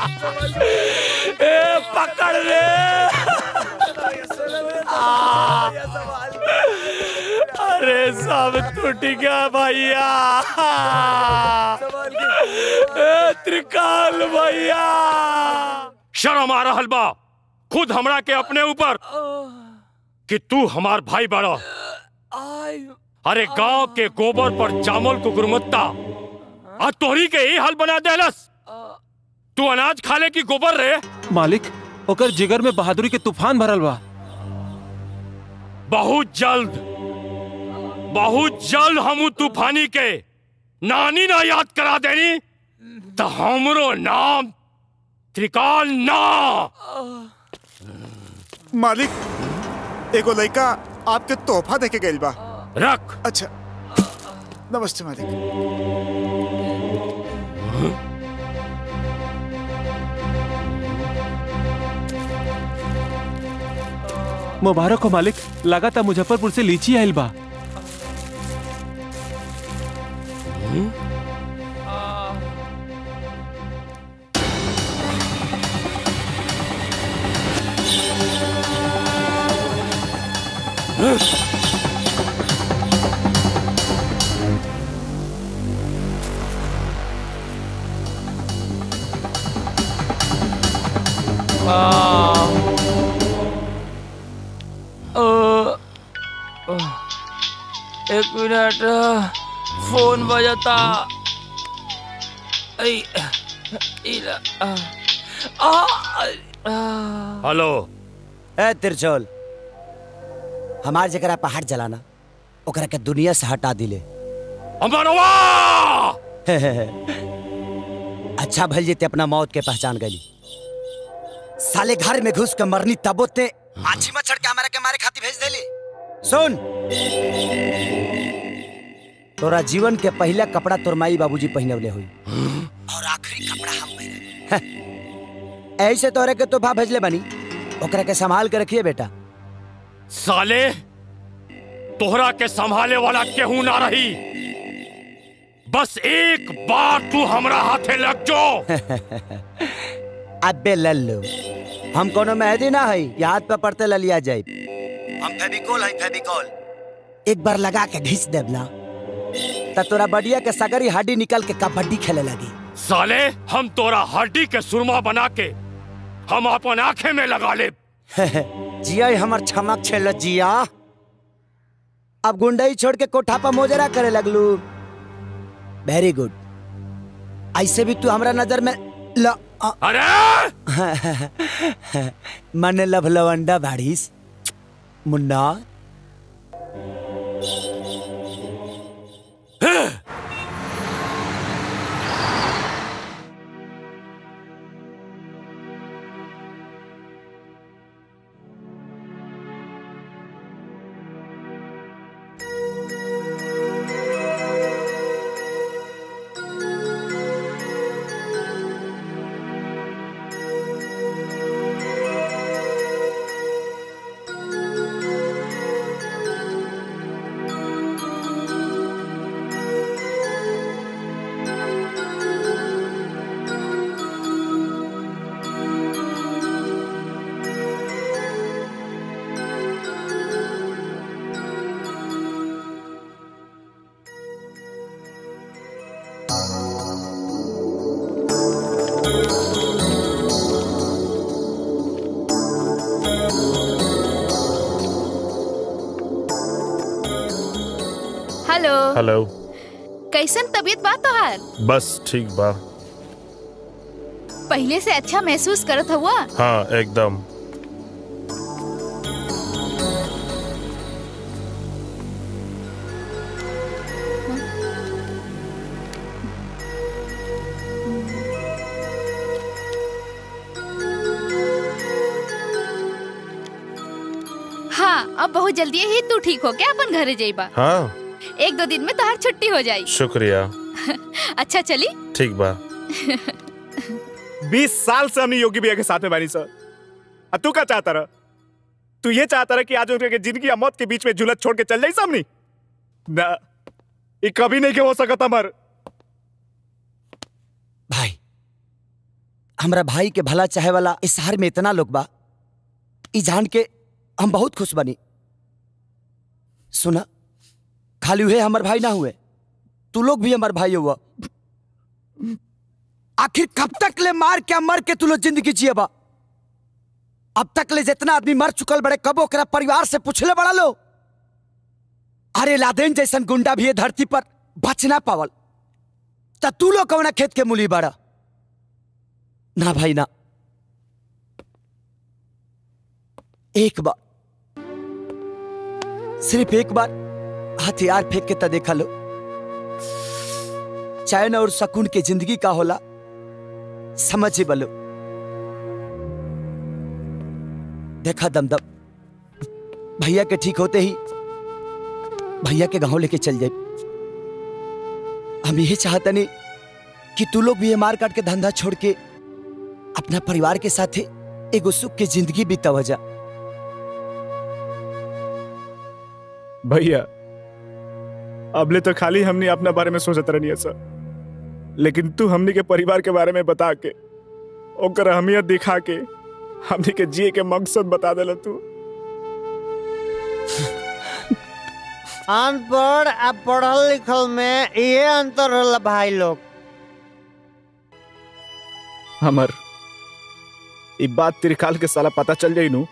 ए, पकड़ ले अरे, सब टूट गया भैया। त्रिकाल भैया।
शर्म आ रहल बा खुद हमरा के अपने ऊपर। कि तू हमार भाई बड़ा अरे, गाँव के गोबर पर जामल को गुणवत्ता आ तोहरी के ही हाल बना देलस। तू अनाज खाले की गोबर रे।
मालिक ओकर जिगर में बहादुरी के तूफ़ान भरल बा।
बहुत जल्द बहुत जल्द हम तूफानी के नानी ना याद करा देनी। तो हमरो नाम त्रिकाल ना।
मालिक एगो लड़का आपके तोहफा देके गइल बा।
रख।
अच्छा नमस्ते मालिक।
मुबारक हो मालिक। लगाता मुजफ्फरपुर से लीची आइल बा।
एक मिनट फ़ोन बजता। ऐ, इला, आ, आ, आ,
हेलो।
ए तिरछोल। हमार जगह पहाड़ जलाना ओकरा के दुनिया से हटा दिले। अच्छा भल जेते अपना मौत के पहचान गली साले घर में घुस के मरनी तबो ते माछी मच्छर के हमारा के मारे खाती भेज देली। सुन। तोरा जीवन के पहला कपड़ा तोर माई बाबूजी पहनवले हुई। और आखिरी कपड़ा हम पहने ऐसे तोरे के तोहफा भेजले बनी। ओकरा के संभाल के रखिए बेटा।
साले तोहरा के संभाले वाला केहू ना रही। बस एक बार तू हमरा हाथे लग जो
अबे लल्लू। हम कोनो मेहदी ना है ये हाथ पे पड़ते ललिया जाए। हम फेविकोल है फेविकोल। एक बार लगा के घिस देब ना त तोरा बढ़िया के सगरी हड्डी निकल के कबड्डी खेले लगी।
साले हम तोरा हड्डी के सुरमा बना के हम अपन आँखें में लगा ले
जिया ही हमर छमक छेल जिया। अब गुंडई छोड़ के कोठा पर मोजरा करे लगलू। वेरी गुड ऐसे भी तू हमरा नज़र में ल
अरे!
मन लभ लवंडा भाड़ीस। मुन्ना।
बस ठीक बा।
पहले से अच्छा महसूस करत हुआ
हाँ एकदम।
हाँ अब बहुत जल्दी ही तू ठीक हो के अपन घरे जाइबा?
हाँ।
एक दो दिन में तोहार छुट्टी हो जाई।
शुक्रिया।
अच्छा चली।
ठीक बा।
बीस साल से हमने योगी भैया के साथ में बानी सर। आ तू क्या चाहता रहा? तू ये चाहता रहा कि आज उनके ज़िंदगी या मौत के बीच में झुलत छोड़ के चल जाई सामने ना ये कभी नहीं के हो सकता मर
भाई हमरा भाई के भला चाहे वाला इस शहर में इतना लोग बा ई जान के हम बहुत खुश बनी। सुना खाली हुए हमर भाई ना हुए। तू लोग भी हमर भाई हुआ। आखिर कब तक ले मार के मर के तू लोग ज़िंदगी जिए बा? अब तक ले जितना आदमी मर चुकल बड़े, कब ओकरा परिवार से पूछले बड़ा लो? अरे लादेन जैसन गुंडा भी ये धरती पर बच ना पावल। त तू लोग कौना खेत के मूली बड़ा? ना भाई, ना। एक बार, सिर्फ़ एक बार, हथियार फेंक के त देखा लो। चैन और सुकून के ज़िंदगी का होला। समझ बलो देखा दमदम। भैया के ठीक होते ही, भैया के गाँव लेके चल जाए हम यही चाहते नहीं कि तू लोग भी मार काट के धंधा छोड़ के अपना परिवार के साथ एगो सुख की ज़िंदगी बीता वजह
भैया अबले तो खाली हमने अपना बारे में सोचत रहनी है सर। लेकिन तू हमनी के परिवार के बारे में बता के ओकर अहमियत दिखा के हमनी के जिए के मकसद बता देला तू।
अनपढ़ आ पढ़ल लिखल में ये अंतर होला भाई लोग।
हमर ई बात त्रिकाल के साला पता चल जाई नु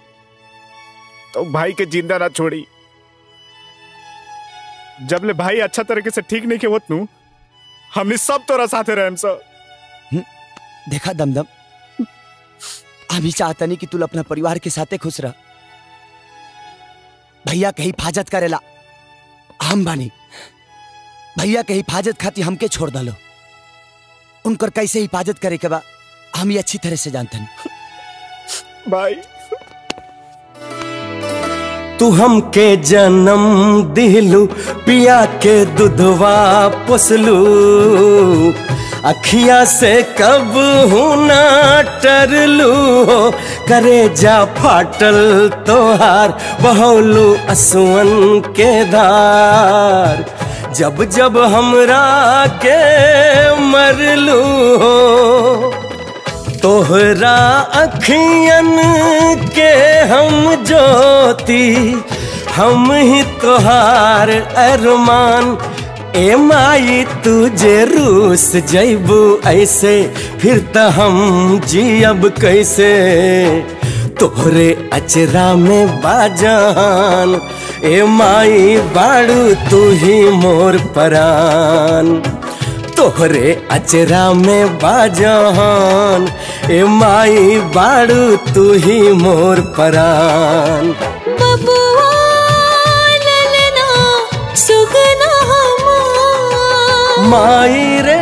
तो भाई के ज़िंदा ना छोड़ी। जब ले भाई अच्छा तरीके से ठीक नहीं के होत नु हमने सब तोरा साथे रहम सर।
देखा दमदम। हम ही चाहता नहीं कि तू अपना परिवार के साथे खुश रह। भैया के हिफाजत करेला हम बानी। भैया के हिफाजत खातिर हमके छोड़ दलो। उनकर कैसे हिफाजत करे के बा हम ये अच्छी तरह से जानते हैं।
भाई
तू हमके जन्म दिलू पिया के दुधवा पोसलू अखिया से कब हूँ ना टरलू हो, करे जा फाटल तोहार, बहौलू असुअन के धार। जब जब हमरा के मरलू हो तोहरा अखियन के हम ज्योति, हम ही तोहार अरमान। ए माई तुझे रूस जैबू ऐसे, फिर त हम जियब कैसे? तोहरे अचरा में बाजान, ए माई बाड़ू तू ही मोर परान। तोहरे अचरा में बाजान ए माई बाड़ू तू ही मोर परान।
बबुआ ललना सुगना
माई रे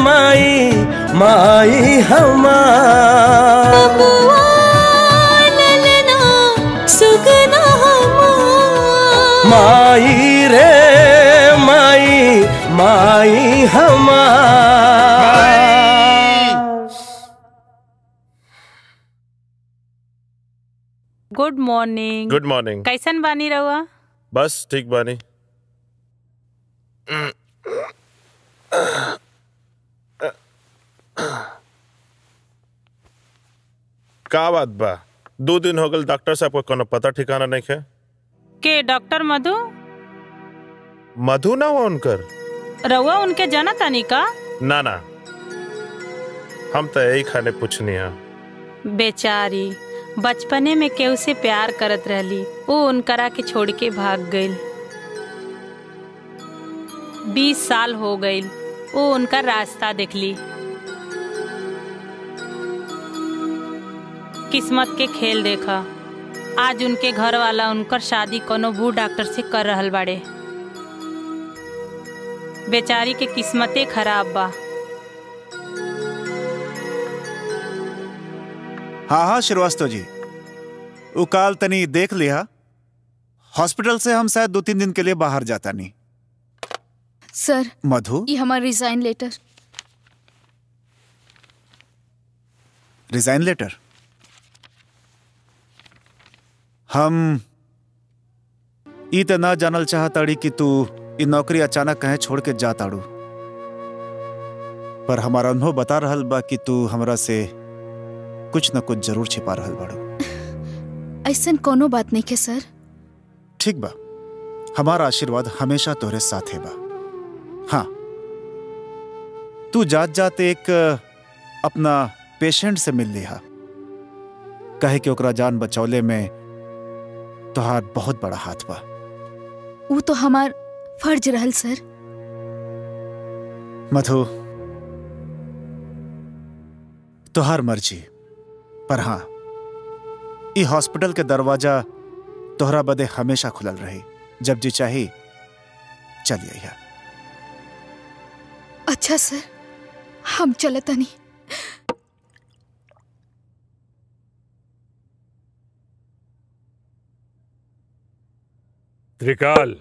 माई माई हमार।
ललना सुगना
माई माई हमार।
गुड मॉर्निंग
गुड मॉर्निंग
कैसन बानी रहुआ?
बस ठीक बानी। का बात बा? दो दिन हो गल डॉक्टर साहब को कोनो पता ठिकाना नहीं है?
के डॉक्टर मधु?
मधु ना हो उनकर?
रहुआ उनके जाना तानी का?
ना ना। हम तो यही खाने पूछनी है।
बेचारी बचपने में केहू से प्यार करत रहली वो उनकरा के छोड़ के भाग गई बीस साल हो गईल वो उनका रास्ता देखली। किस्मत के खेल देखा। आज उनके घर वाला उनकर शादी कोनो बूढ़ डॉक्टर से कर रहल बाड़े। बेचारी के किस्मते खराब बा।
हाँ हाँ श्रीवास्तव जी। वो काल तनी देख लिया हॉस्पिटल से हम शायद दो तीन दिन के लिए बाहर जाता नहीं
सर
मधु?
ये हमारा रिजाइन लेटर।
Resign letter? हम ई त ना जानल चाहताड़ी कि तू ई नौकरी अचानक कहे छोड़ के जाताड़ू पर हमारा अनुभव बता रहल बा कि तू हमरा से कुछ न कुछ ज़रूर छिपा रहल बाड़ू।
ऐसा कोनो बात नहीं है सर?
ठीक बा। हमारा आशीर्वाद हमेशा तोहरे है बा। हाँ। तू जात जात एक अपना पेशेंट से मिल लिहा। कहे कि ओकरा जान बचौले में तोहार बहुत बड़ा हाथ बा।
वो तो हमार फ़र्ज़ रहल सर।
मधु तोहार मर्ज़ी पर हाँ ई हॉस्पिटल के दरवाज़ा तोहरा बदे हमेशा खुलल रही। जब जी चाही चलिए यहाँ
अच्छा सर हम चलता नहीं
त्रिकाल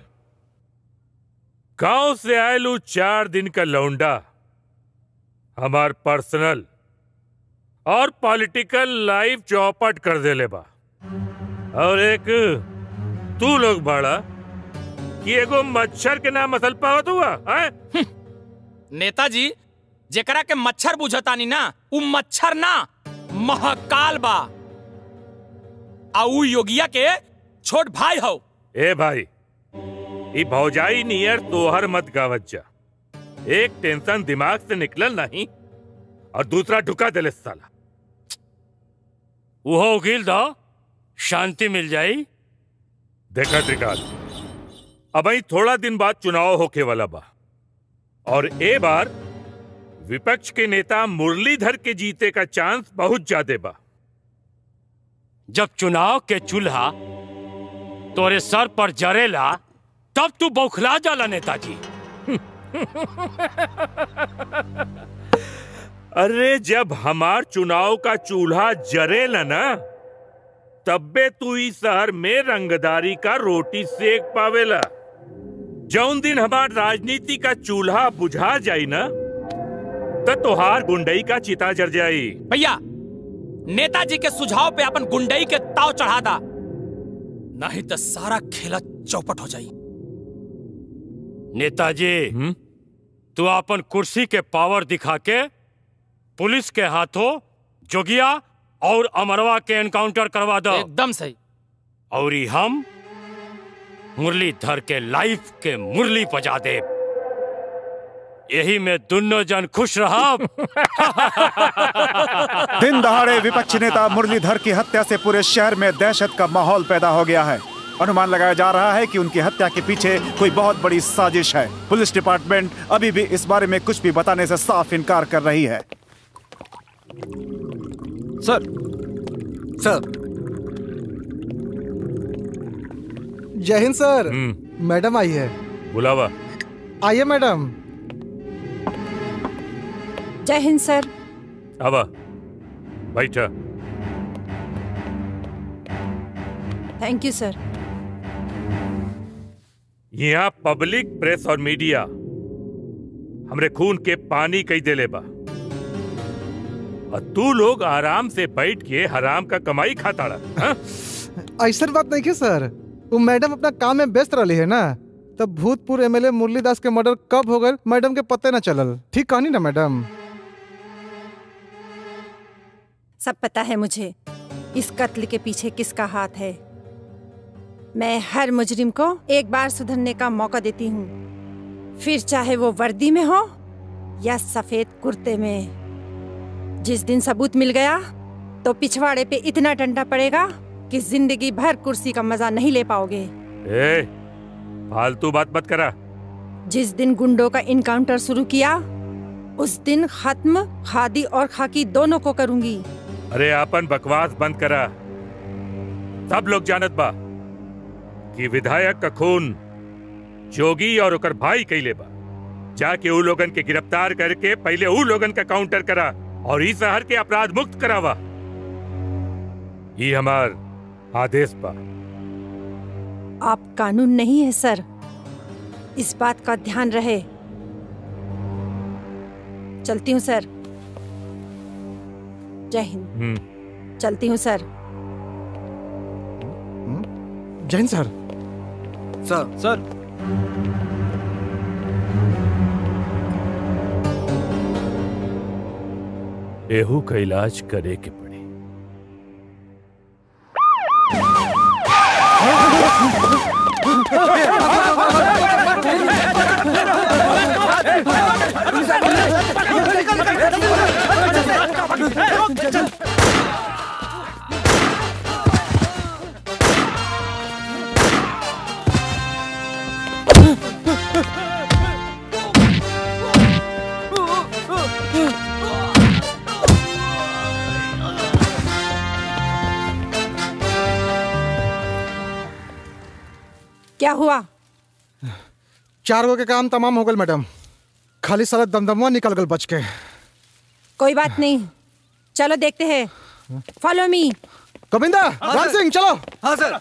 गाँव से आयलू चार दिन का लौंडा। हमार पर्सनल और पॉलिटिकल लाइफ चौपट कर देले बा। और एक तू लोग बड़ा कि एगो मच्छर के नाम असल पावत हुआ है?
नेताजी जेकरा के मच्छर बुझतानी ना उ मच्छर ना महाकाल बा। आ उ योगिया के छोट भाई हो।
ए भाई ई भौजाई नियर तोहर मत गावत जा एक टेंशन दिमाग से निकलल नहीं और दूसरा ढुका दिले साला। वो वकील दो शांति मिल जाई। देखा त्रिकाल अब थोड़ा दिन बाद चुनाव होके वाला बा। और ए बार विपक्ष के नेता मुरलीधर के जीते का चांस बहुत ज़्यादा बा। जब चुनाव के चूल्हा तोरे सर पर जरेला तब तू बौखला जाला नेताजी। अरे जब हमार चुनाव का चूल्हा जरेला ना तब्बे तू इस शहर में रंगदारी का रोटी सेक पावेला। जौन दिन हमार राजनीति का चूल्हा बुझा जाई ना तो तोहार गुंडई का चिता जर जाई।
भैया नेताजी के सुझाव पे अपन गुंडई के ताव चढ़ा दा नहीं तो सारा खेला चौपट हो जाई।
नेताजी। तू अपन कुर्सी के पावर दिखा के पुलिस के हाथों जोगिया और अमरवा के एनकाउंटर करवा दो।
एकदम सही।
और हम मुरलीधर के लाइफ के मुरली बजा दे। यही में दोनों जन खुश रहा।
दिन दहाड़े विपक्षी नेता मुरलीधर की हत्या से पूरे शहर में दहशत का माहौल पैदा हो गया है। अनुमान लगाया जा रहा है कि उनकी हत्या के पीछे कोई बहुत बड़ी साजिश है। पुलिस डिपार्टमेंट अभी भी इस बारे में कुछ भी बताने से साफ़ इनकार कर रही है।
सर।
सर। जय हिंद सर। मैडम आई है।
बुलावा।
आइए मैडम।
जय हिंद सर।
आवा। बैठा।
थैंक यू सर
यहाँ पब्लिक प्रेस और मीडिया हमरे खून के पानी कई देले बा। और तू लोग आराम से बैठ के हराम का कमाई खाता हाँ?
ऐसा बात नहीं है सर। वो मैडम अपना काम में व्यस्त रही है ना? तब भूतपूर्व एमएलए मुरलीदास के मर्डर कब हो गए? मैडम के पते न चलल। ठीक कहानी ना मैडम?
सब पता है मुझे इस कत्ल के पीछे किसका हाथ है? मैं हर मुजरिम को एक बार सुधरने का मौका देती हूँ। फिर चाहे वो वर्दी में हो या सफ़ेद कुर्ते में। जिस दिन सबूत मिल गया तो पिछवाड़े पे इतना डंडा पड़ेगा कि ज़िंदगी भर कुर्सी का मज़ा नहीं ले पाओगे।
ए फालतू बात मत करा।
जिस दिन गुंडों का इनकाउंटर शुरू किया उस दिन खत्म खादी और खाकी दोनों को करूँगी।
अरे आपन बकवास बंद करा। सब लोग जानत बा। कि विधायक का खून जोगी और ओकर भाई कैले बा। जाके ऊ लोगन के गिरफ़्तार करके पहले ऊ लोगन का काउंटर करा और इस शहर के अपराध मुक्त करावा। ये हमार आदेश बा।
आप कानून नहीं है सर। इस बात का ध्यान रहे। चलती हूँ सर। जय हिंद।
हम्म।
चलती हूँ sir.
Jain sir.
Sir sir
एहू का इलाज करे के पड़ी
क्या हुआ?
चार गो के काम तमाम हो गए मैडम। खाली सारा दमदमवा निकल गल बच के।
कोई बात नहीं। चलो देखते हैं। फॉलो मी
गोविंदा
हाँ,
सिंह चलो।
हाँ सर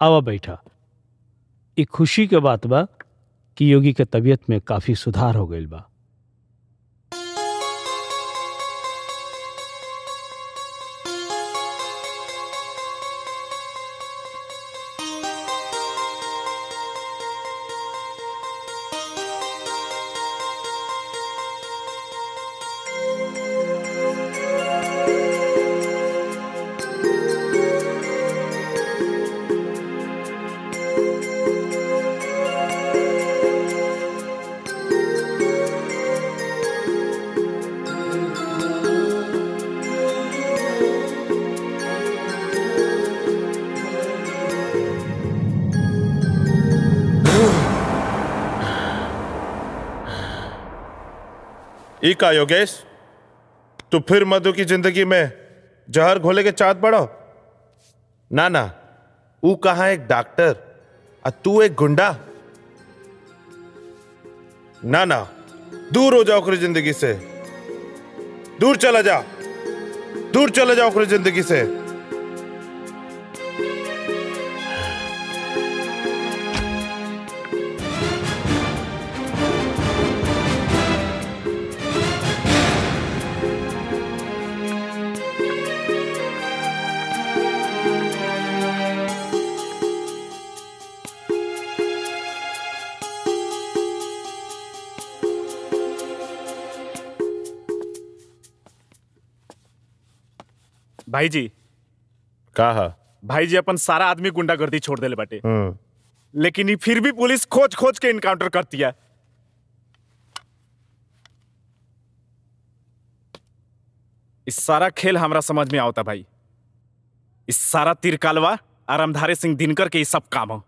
आवा बैठा। ई खुशी के बात बा कि योगी के तबीयत में काफ़ी सुधार हो गईल बा।
ई का योगेश तो फिर मधु की ज़िंदगी में जहर घोले के चाँद पड़ो। ना ना वो कहा एक डॉक्टर? और तू एक गुंडा? ना ना, दूर हो जाओ ओकरी ज़िंदगी से। दूर चला जा। दूर चला जाओ ओकरी ज़िंदगी से।
भाई जी
कहा?
भाई जी अपन सारा आदमी गुंडागर्दी छोड़ देले बाटे।
हम्म।
लेकिन फिर भी पुलिस खोज खोज के इनकाउंटर करती है। इस सारा खेल हमरा समझ में आवता भाई। इस सारा तिरकालवा आरामधारी सिंह दिनकर के ये सब काम हो।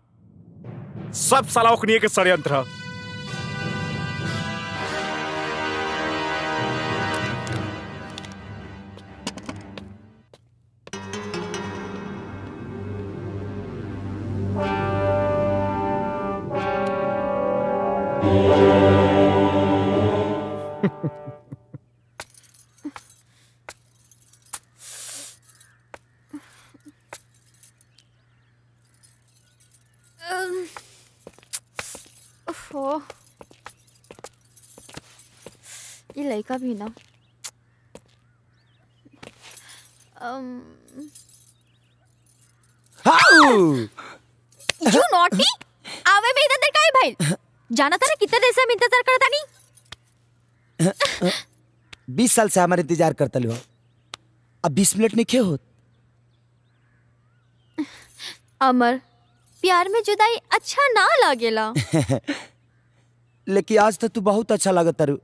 सब साला ओखनिए के षड्यंत्र
ये लड़का भी ना अम यू नॉटी आवे में इधर काहे भाई। जाना था ना कितने देर से हम इंतज़ार करता नहीं?
बीस साल से हमारे इंतज़ार करता लो। अब बीस मिनट नहीं खे होत।
अमर प्यार में जुदाई अच्छा ना लागेला।
लेकिन आज तो तू बहुत अच्छा लागत तारू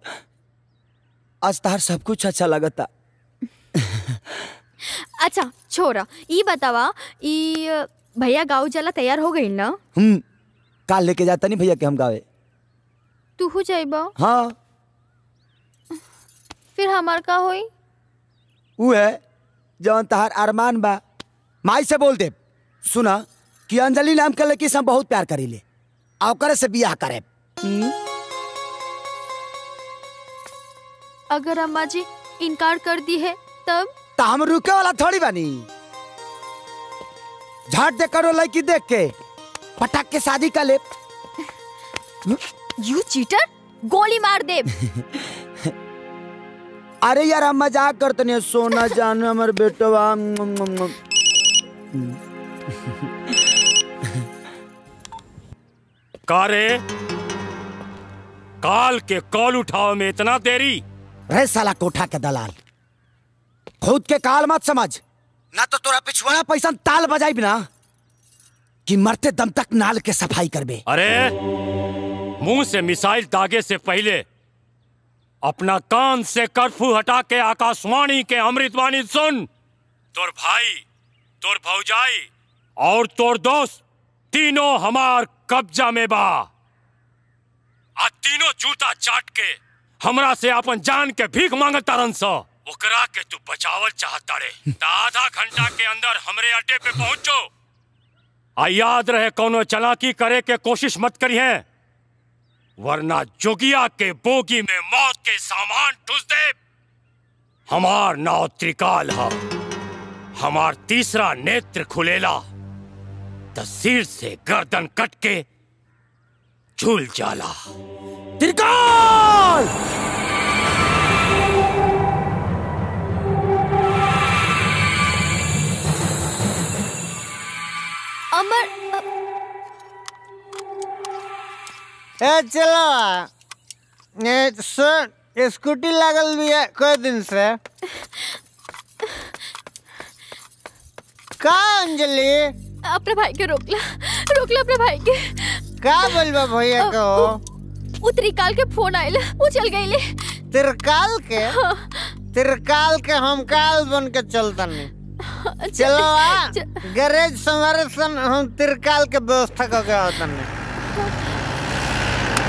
आज तार सब कुछ अच्छा लागता।
अच्छा छोरा ई बतावा अ, भैया गाँव जाला तैयार हो गई ना?
हम काल लेके जाता नहीं भैया के हम गावे।
तू हो जाइबा।
हाँ।
फिर हमार का होई?
है जौन तहार अरमान बा। माई से बोल दे सुना कि अंजलि नाम के लड़की से बहुत प्यार करीले आ ओकरे से बियाह करे
अगर अम्मा जी इनकार कर दी है तब?
तो हम रुके वाला थोड़ी बानी। झट दे करो लड़की देख के पटक के शादी कर ले
यू चीटर गोली मार दे
अरे यार हम मज़ाक करते नहीं सोना जान हमर बेटवा
कारे काल के कॉल उठाओ में इतना देरी।
रे साला कोठा के दलाल। खुद के काल मत समझ। ना तो तोरा पिछवाड़ा पैसा ताल बजाई बिना कि मरते दम तक नाल के सफ़ाई करबे।
अरे मुँह से मिसाइल दागे से पहले अपना कान से कर्फ्यू हटा के आकाशवाणी के अमृतवाणी सुन। तोर भाई, तोर भौजाई और तोर दोस्त, तीनों हमार कब्जा में बा। आ तीनों जूता चाट के हमरा से अपन जान के भीख मांगत तारन ओकरा के तू बचावल चाहता रे आधा घंटा के अंदर हमरे अड्डे पे पहुंचो। आ याद रहे कोनो चलाकी करे के कोशिश मत करिए वरना जोगिया के बोगी में मौत के सामान ठुस दे हमार नाव त्रिकाल हा, हमार तीसरा नेत्र खुलेला। तस्वीर से गर्दन कट के झूल जाला।
त्रिकाल!
अमर
ए चलो। ए सुन स्कूटी लागल भी है कई दिन से? का अंजलि?
अपने भाई के रोकला रोकला अपने भाई के।
का बोलबा भैया को
उ त्रिकाल के फ़ोन आइल वो चल गईले
तिरकाल के? तिरकाल के हम काल बन के चलतनी। चलो आ गैरेज संवारे सन हम तिरकाल के व्यवस्था करके आवतनी
रुक रुक रुक रुक
ई कौन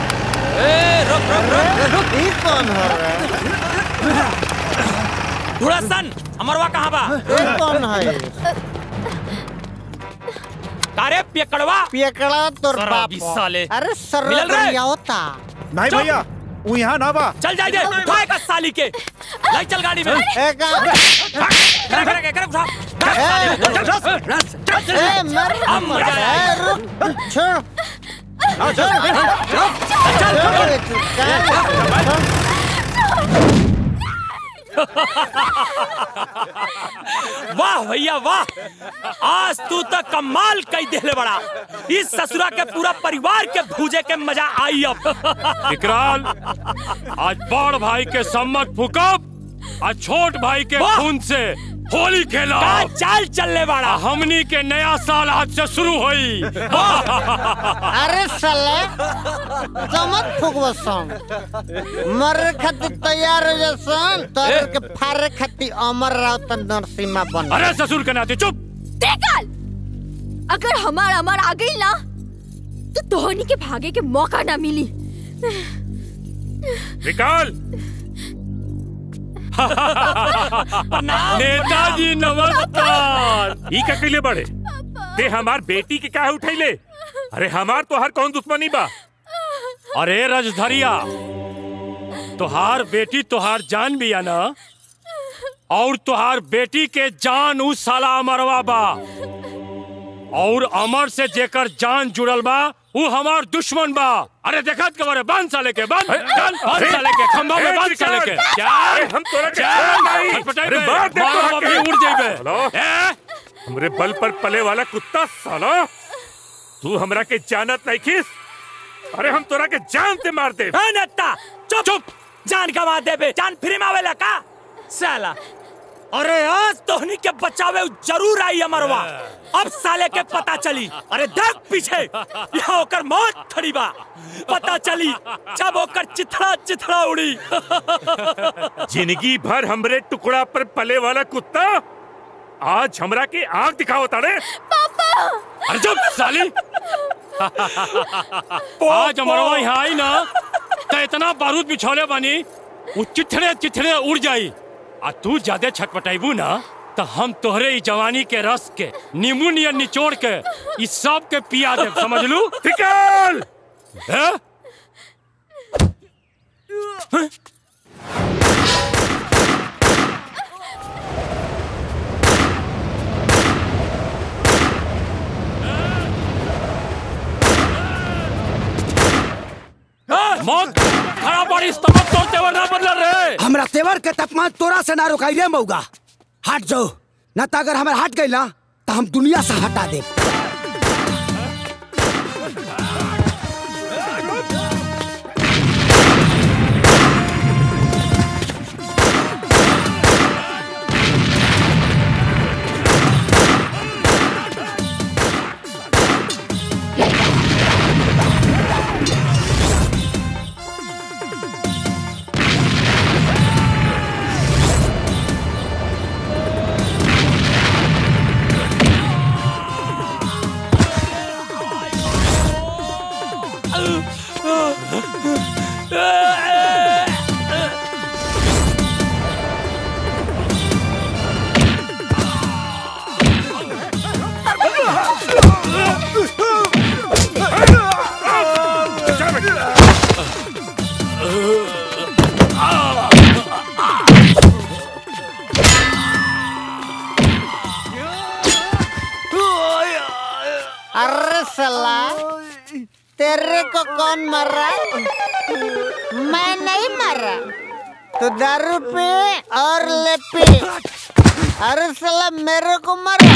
हो रहा है
थोड़ा सन अमरवा कहाँ बा
कौन है
अरे पियकड़वा
पियकड़ा तोर बाप
साले
अरे सर
मिलल रे?
होता
नहीं भैया वो यहाँ ना बा
चल जाए उठाए का साली के लाई चल गाड़ी में
ए का
करे करे करे उठा
ए। मर
अब मज़ा
रुक छोड़
वाह भैया, वाह। आज तू तो कमाल कई देले बड़ा। इस ससुरा के पूरा परिवार के भूजे के मज़ा आई अब।
विकराल, आज बड़ भाई के सम्मत फुकब। आ छोट भाई के खून से होली खेला।
चाल चलने वाला?
हमनी के नया साल आज से शुरू हुई।
अरे साले चमक फुकबो सन मरे खातिर तैयार हो सन तोरे के फारे खातिर अमर राव त नरसिम्हा बन।
अरे ससुर के नाते चुप।
त्रिकाल अगर हमार अमर आ गई ना तो तोहनी के भागे के मौका ना मिली।
विकाल। नेताजी नमस्कार। ई का कइले बड़े ते हमार बेटी के काहे उठैले? अरे हमार तो हर कौन दुश्मनी बा। अरे रजधरिया तोहार बेटी तोहार जान भी है ना? और तोहार बेटी के जान उस साला अमरवा बा। और अमर से जेकर जान जुड़ल बा वो हमार दुश्मन बा। अरे देखत के बारे बंद साले के बंद चल बंद साले के खंभा में बंद साले के
अरे हम तोरा के नहीं। अरे मार दे तोरा
मार
के।
उड़ जाइबे
हेलो? हमरे बल पर पले वाला कुत्ता साला। तू हमरा के जानत नहीं खीस? अरे हम तोरा के जान से मार दे
ए नेता चुप चुप। जान गवा दे बे जान फ्री में आवेला का? साला। अरे आज तोहनी के बचावे ज़रूर आई अमरवा अब साले के पता चली। अरे देख पीछे यहाँ ओकर मौत खड़ी बा। पता चली जब ओकर चिथड़ा चिथड़ा उड़ी।
ज़िंदगी भर हमरे टुकड़ा पर पले वाला कुत्ता आज हमरा की आँख दिखाओ ताड़े
पापा!
अरे चुप साली। आज हमारा यहाँ आई ना तो इतना बारूद बिछौले बनी वो चिथड़े चिथड़े उड़ जाई। आ तू ज़्यादा छटपटाइबू ना तो हम तोहरे ई जवानी के रस के नींबू नियर निचोड़ के इस सब के पिया दे समझ लू
निकल
हैं? हैं? मौत खड़ा पड़ी तब तो तेवर ना बदल रहे
हमरा तेवर के तापमान तोरा से ना रोकाई रे मौगा। हट जाओ। न तो अगर हमारे हट गई ना तो हम दुनिया से हटा दे
अरे सला तेरे को कौन मारा? मैं नहीं मारा। तो दारू पी और ले पी। अरे सला मेरे को मारा।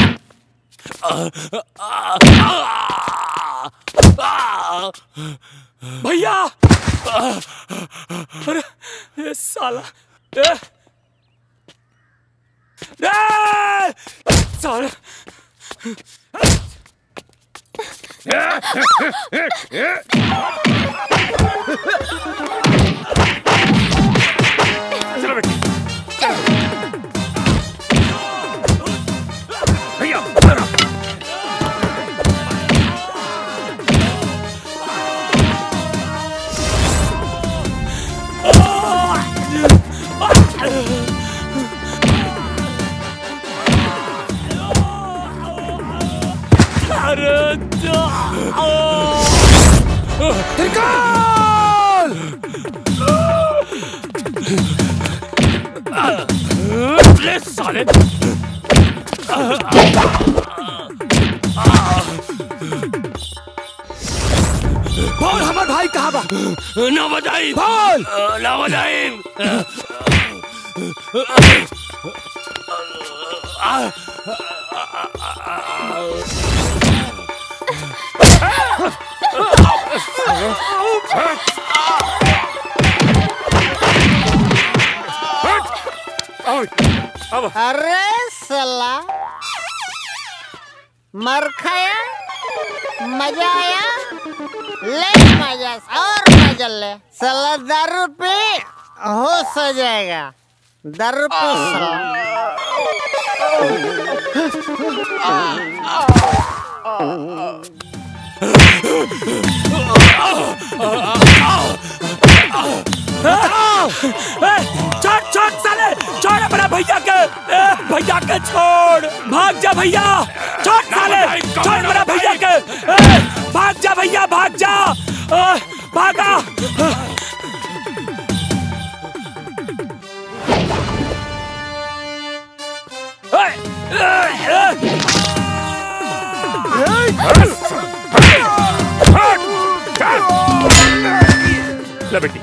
भैया! अरे साला! ए! साला!
Yeah!
अरे
साले
बोल हमार भाई कहाँ बा
ना बजाई
बोल
ना बजाई
अरे सला। मर खाया मज़ा आया ले मज़ा और मज़ा ले। सला दारू पी होश हो जाएगा। दारू पी
छोड़ छोड़ साले छोड़ अपना भैया के भैया के छोड़ भाग जा भैया छोड़ साले छोड़ अपना भैया के भाग जा भैया भाग जा भागा ए,
बेटी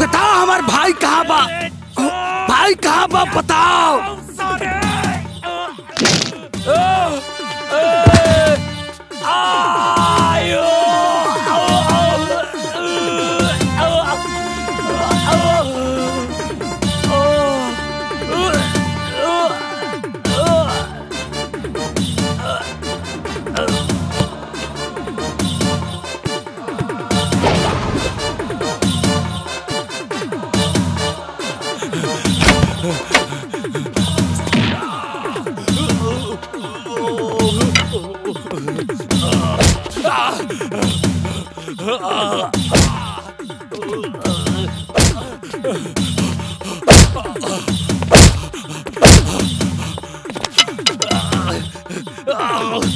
बताओ हमार भाई कहाँ बा? भाई कहाँ बा? बताओ। fire!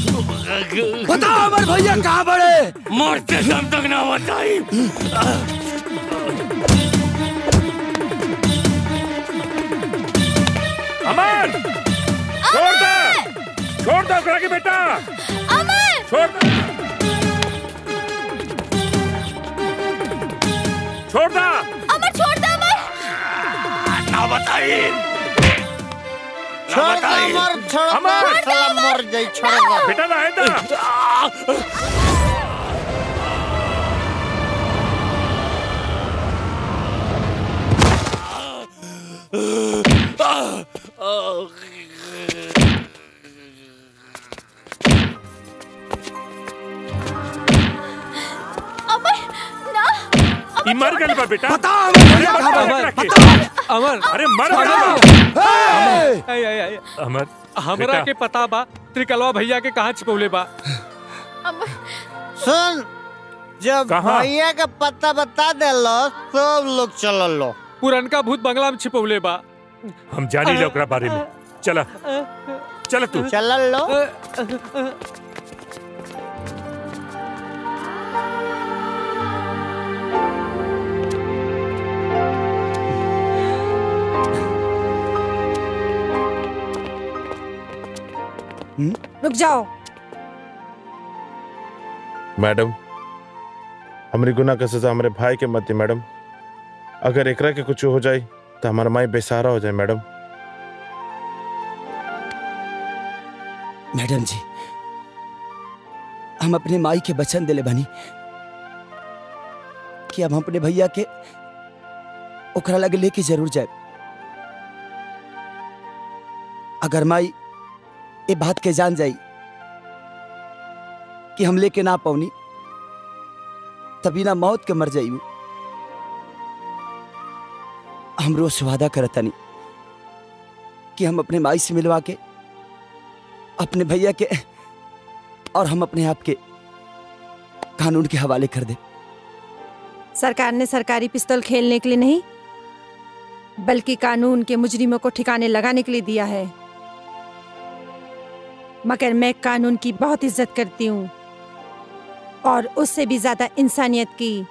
बताओ अमर भैया कहाँ बड़े
मरते दम तक ना बताई।
अमर! छोड़ दे! छोड़ दो बेटा!
अमर!
छोड़ दे! छोड़ दे
अमर छोड़ दे अमर
ना बताई
छोड़ दे अमर छोड़ दे साला मर जाई छोड़ दे
बेटा ना है ना
अमर
ई मर गल बा बेटा।
बताओ
अमर
अमर
अरे मर
अमर।
गया
आई, आई, आई।
अमर
हमरा के पता बा त्रिकलवा भैया के कहाँ छिपौले बा।
सुन जब भैया का पता बता देलो सब लोग चल लो
पुरनका भूत बंगला में छिपौले बा।
हम जानी ले ओकरा बारे में। चला चल तू।
चल लो
रुक जाओ।
मैडम हमारी गुनाह का सजा हमारे भाई के मत दी मैडम। अगर एकरा के कुछ हो जाए तो हमारा माई बेसहारा हो जाए मैडम।
मैडम जी हम अपने माई के वचन दिले बनी कि अब हम अपने भैया के ओकरा लगे लेके ज़रूर जाए अगर माई ये बात के जान जाई कि हम लेके ना पौनी तभी ना मौत के मर जाई हम रोज वादा करतनी कि हम अपने माई से मिलवा के, अपने भैया के और हम अपने आप के कानून के हवाले कर दे।
सरकार ने सरकारी पिस्तौल खेलने के लिए नहीं, बल्कि कानून के मुजरिमों को ठिकाने लगाने के लिए दिया है। मगर मैं कानून की बहुत इज़्ज़त करती हूँ और उससे भी ज़्यादा इंसानियत की।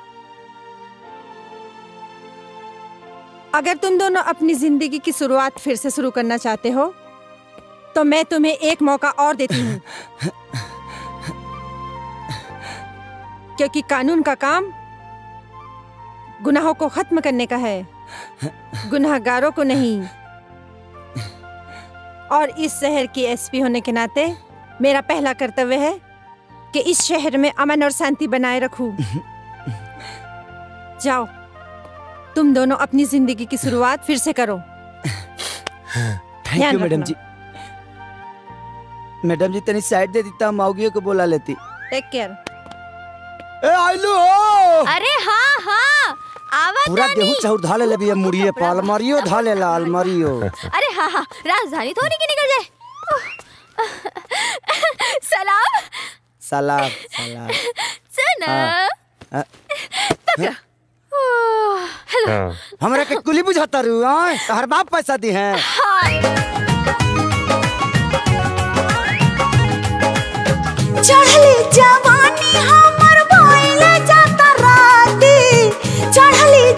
अगर तुम दोनों अपनी ज़िंदगी की शुरुआत फिर से शुरू करना चाहते हो तो मैं तुम्हें एक मौका और देती हूँ। क्योंकि कानून का काम गुनाहों को खत्म करने का है। गुनाहगारों को नहीं। और इस शहर की एसपी होने के नाते मेरा पहला कर्तव्य है कि इस शहर में अमन और शांति बनाए रखूँ। जाओ तुम दोनों अपनी ज़िंदगी की शुरुआत फिर से करो।
Thank you madam ji. Madam ji तनी साइड दे देता हम आओगियों को बोला लेती।
टेक केयर
ए आइलू हो
अरे हाँ हाँ।
पूरा गेहूँ चाउर धा ले भी मुड़िए पर अलमारियो धा ले ला अलमारियो
अरे हाँ हाँ राजधानी थोड़ी की निकल जाए? सलाम।
सलाम सलाम।
सुना
हाँ।
हेलो।
हमरा के कुली बुझाता रू हर बाप पैसा दी हैं।
चढ़ले जवानी हमर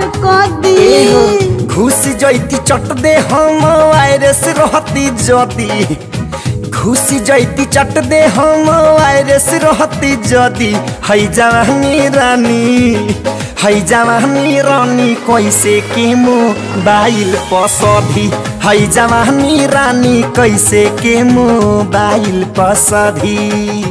कदी।
घुस जैती चट दे हम, वायरस रहती जदी। घुस जैती चट दे हम, वायरस रहती जदी। हई जवानी रानी हई जवानी रानी, कैसे के मोबाइल पसधी हई जवानी रानी, कैसे के मोबाइल पसधी